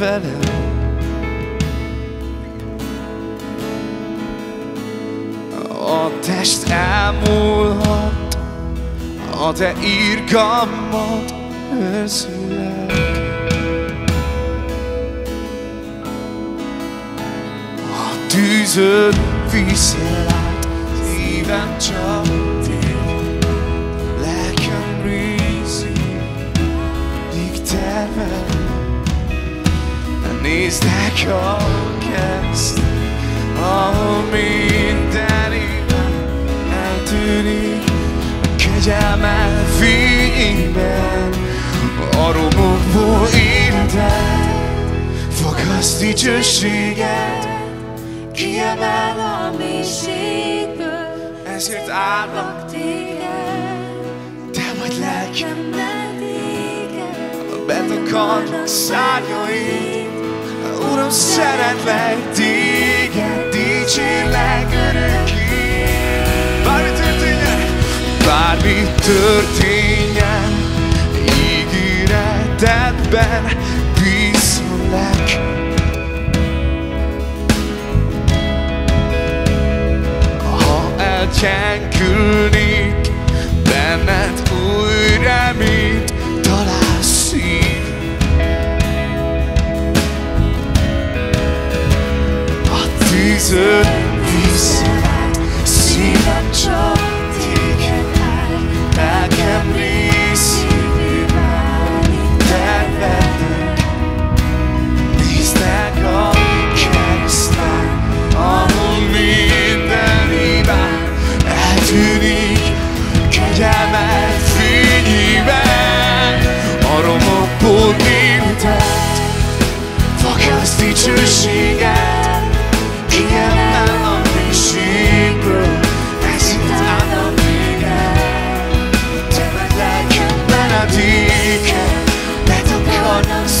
velem. A test elmúlhat, a te írgalmat őrzőleg. A tűzön viszel át, szívem csak téged. Lelkem rízik, míg tervel. Nézd a kereszt, ahol minden eltűnik. A kegyelmet fényében, aromokból intett, fogaszt dicsőséget, Kiemel a mélységből, ezért állok, téged, te vagy lelkem, betakarnak szárnyaid. Uram, szeretlek téged, dicsérlek örökké. Bármi történjen, bármi történjen, ígéretedben bízom lek. Ha elcsenkülnék, benned új reményt vízőt visz. Szívem csak téged áll, nekem részívű már tervedő. Nézd meg a keresztán, ahol minden hibán eltűnik kegyelmet fényében. A romokból németett, fakaszt dicsőséget, no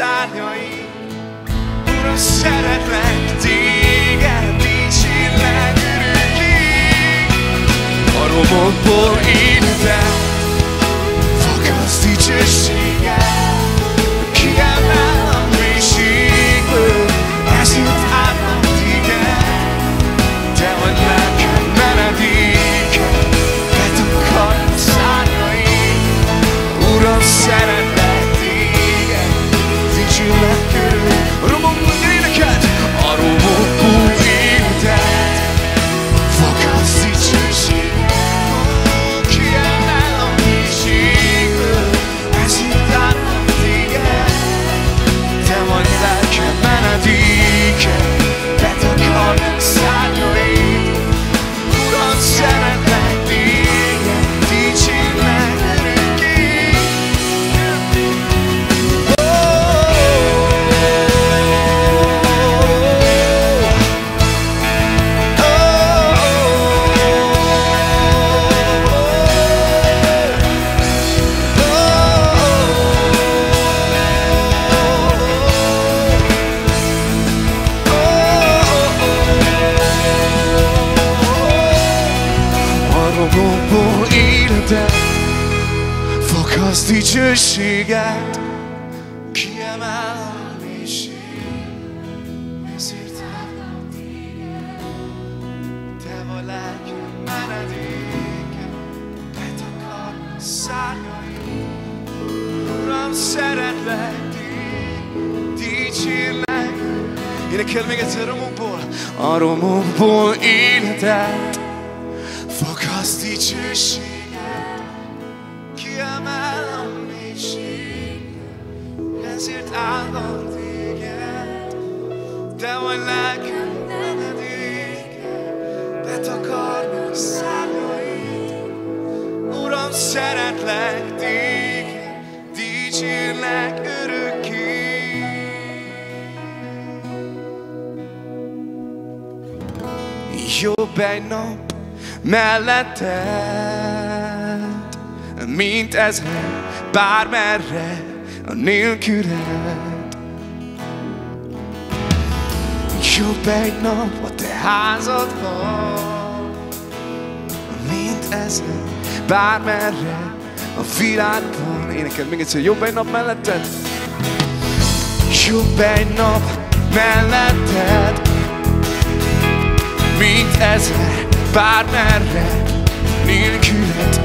szárnyai. Uram, szeretlek téged, dicsérlek örökké. A romokból építek. nap egy nap melletted, mint ezer bármerre a nélküled. Jobb egy nap a te házadban, mint ezer bármerre a világban. Éneked még egyszer, jobb egy nap melletted, jobb egy nap melletted, mint ezre, bármerre, nélküled.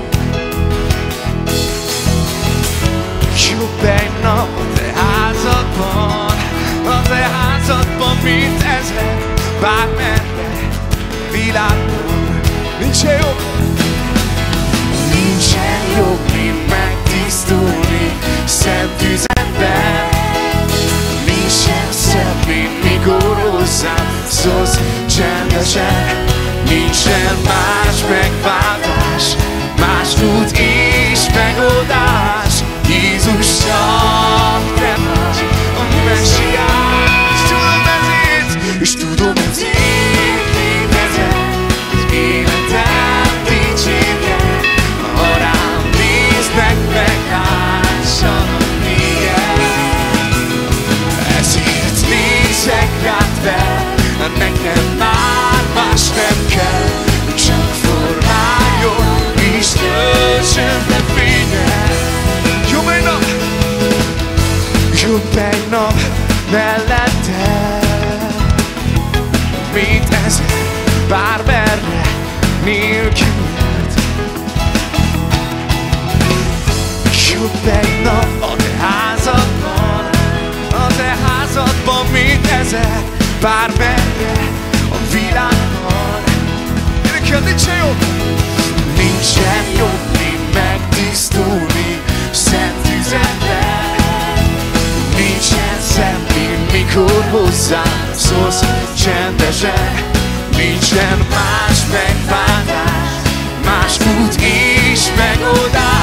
Jobb egy nap a te házadban, a te házadban, mint ezre, bármerre, merre nincs Nincsen jobb, nincsen jobb, mint megtisztulni szent tüzetben. Nincsen szebb, mint mikor hozzám szólsz, csendesen. Nincsen más megváltás, más út és megoldás. Jézus csak te vagy a messiás. Egy nap mellette, mint ez bár merre nélküled. Jobb egy nap a te házadban, a te házadban, mint ezer bár merre a világban. Nekem nincsen jobb, nincsen jobb, mint megtisztulni semmi, mikor hozzám szólsz csendesen. Nincsen más megváltás, más út és megoldás.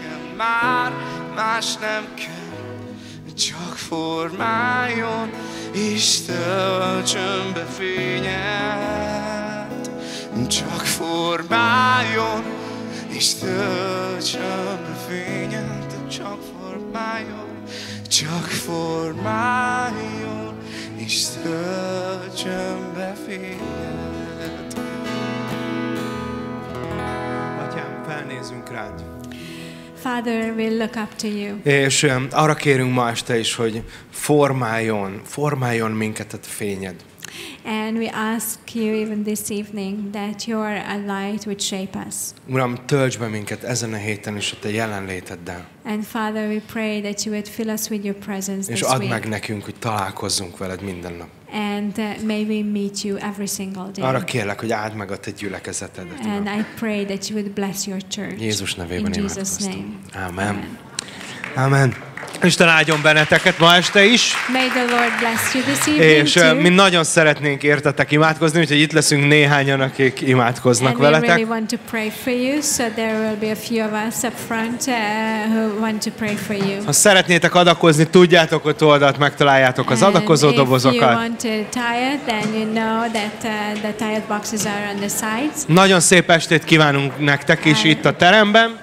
Nekem már más nem kell, csak formáljon és töltsön be fényed. Csak formáljon és töltsön be fényed. Csak formáljon, csak formáljon és töltsön be fényed. Atyám, felnézünk rád. Father, we look up to you. És arra kérünk ma este is, hogy formáljon, formáljon minket a fényed. And we ask you even this evening that you are a light which shape us. Uram, tölts be minket ezen a héten is a te jelenléteddel. And Father, we pray that you would fill us with your presence És this add week. meg nekünk, hogy találkozzunk veled minden nap. And uh, may we meet you every single day. Arra kérlek, hogy áld meg a te gyülekezetedet. And Uram. I pray that you would bless your church. Jézus nevében In Jesus' name. Amen. Amen. Amen. Isten áldjon benneteket ma este is, May the Lord bless you this evening és too. mi nagyon szeretnénk értetek imádkozni, úgyhogy itt leszünk néhányan, akik imádkoznak And we really veletek. want to pray for you, so there will be a few of us up front uh, who want to pray for you. Ha szeretnétek adakozni, tudjátok, hogy oldalt megtaláljátok az adakozó And if you dobozokat. want to tithe, then you know that uh, the tithe boxes are on the sides. Nagyon szép estét kívánunk nektek is itt a teremben,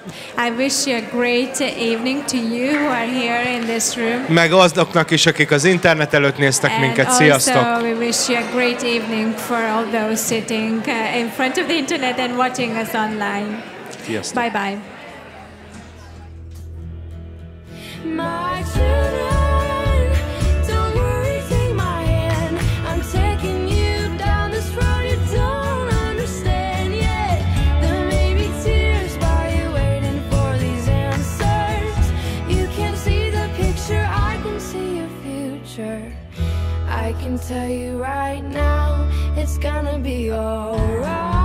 I wish you a great evening to you who are here in this room. meg azoknak is, akik az internet előtt néztek And minket. also Sziasztok! we wish you a great evening for all those sitting uh, in front of the internet and watching us online. Sziasztok! Bye bye. My children, can tell you right now, it's gonna be alright.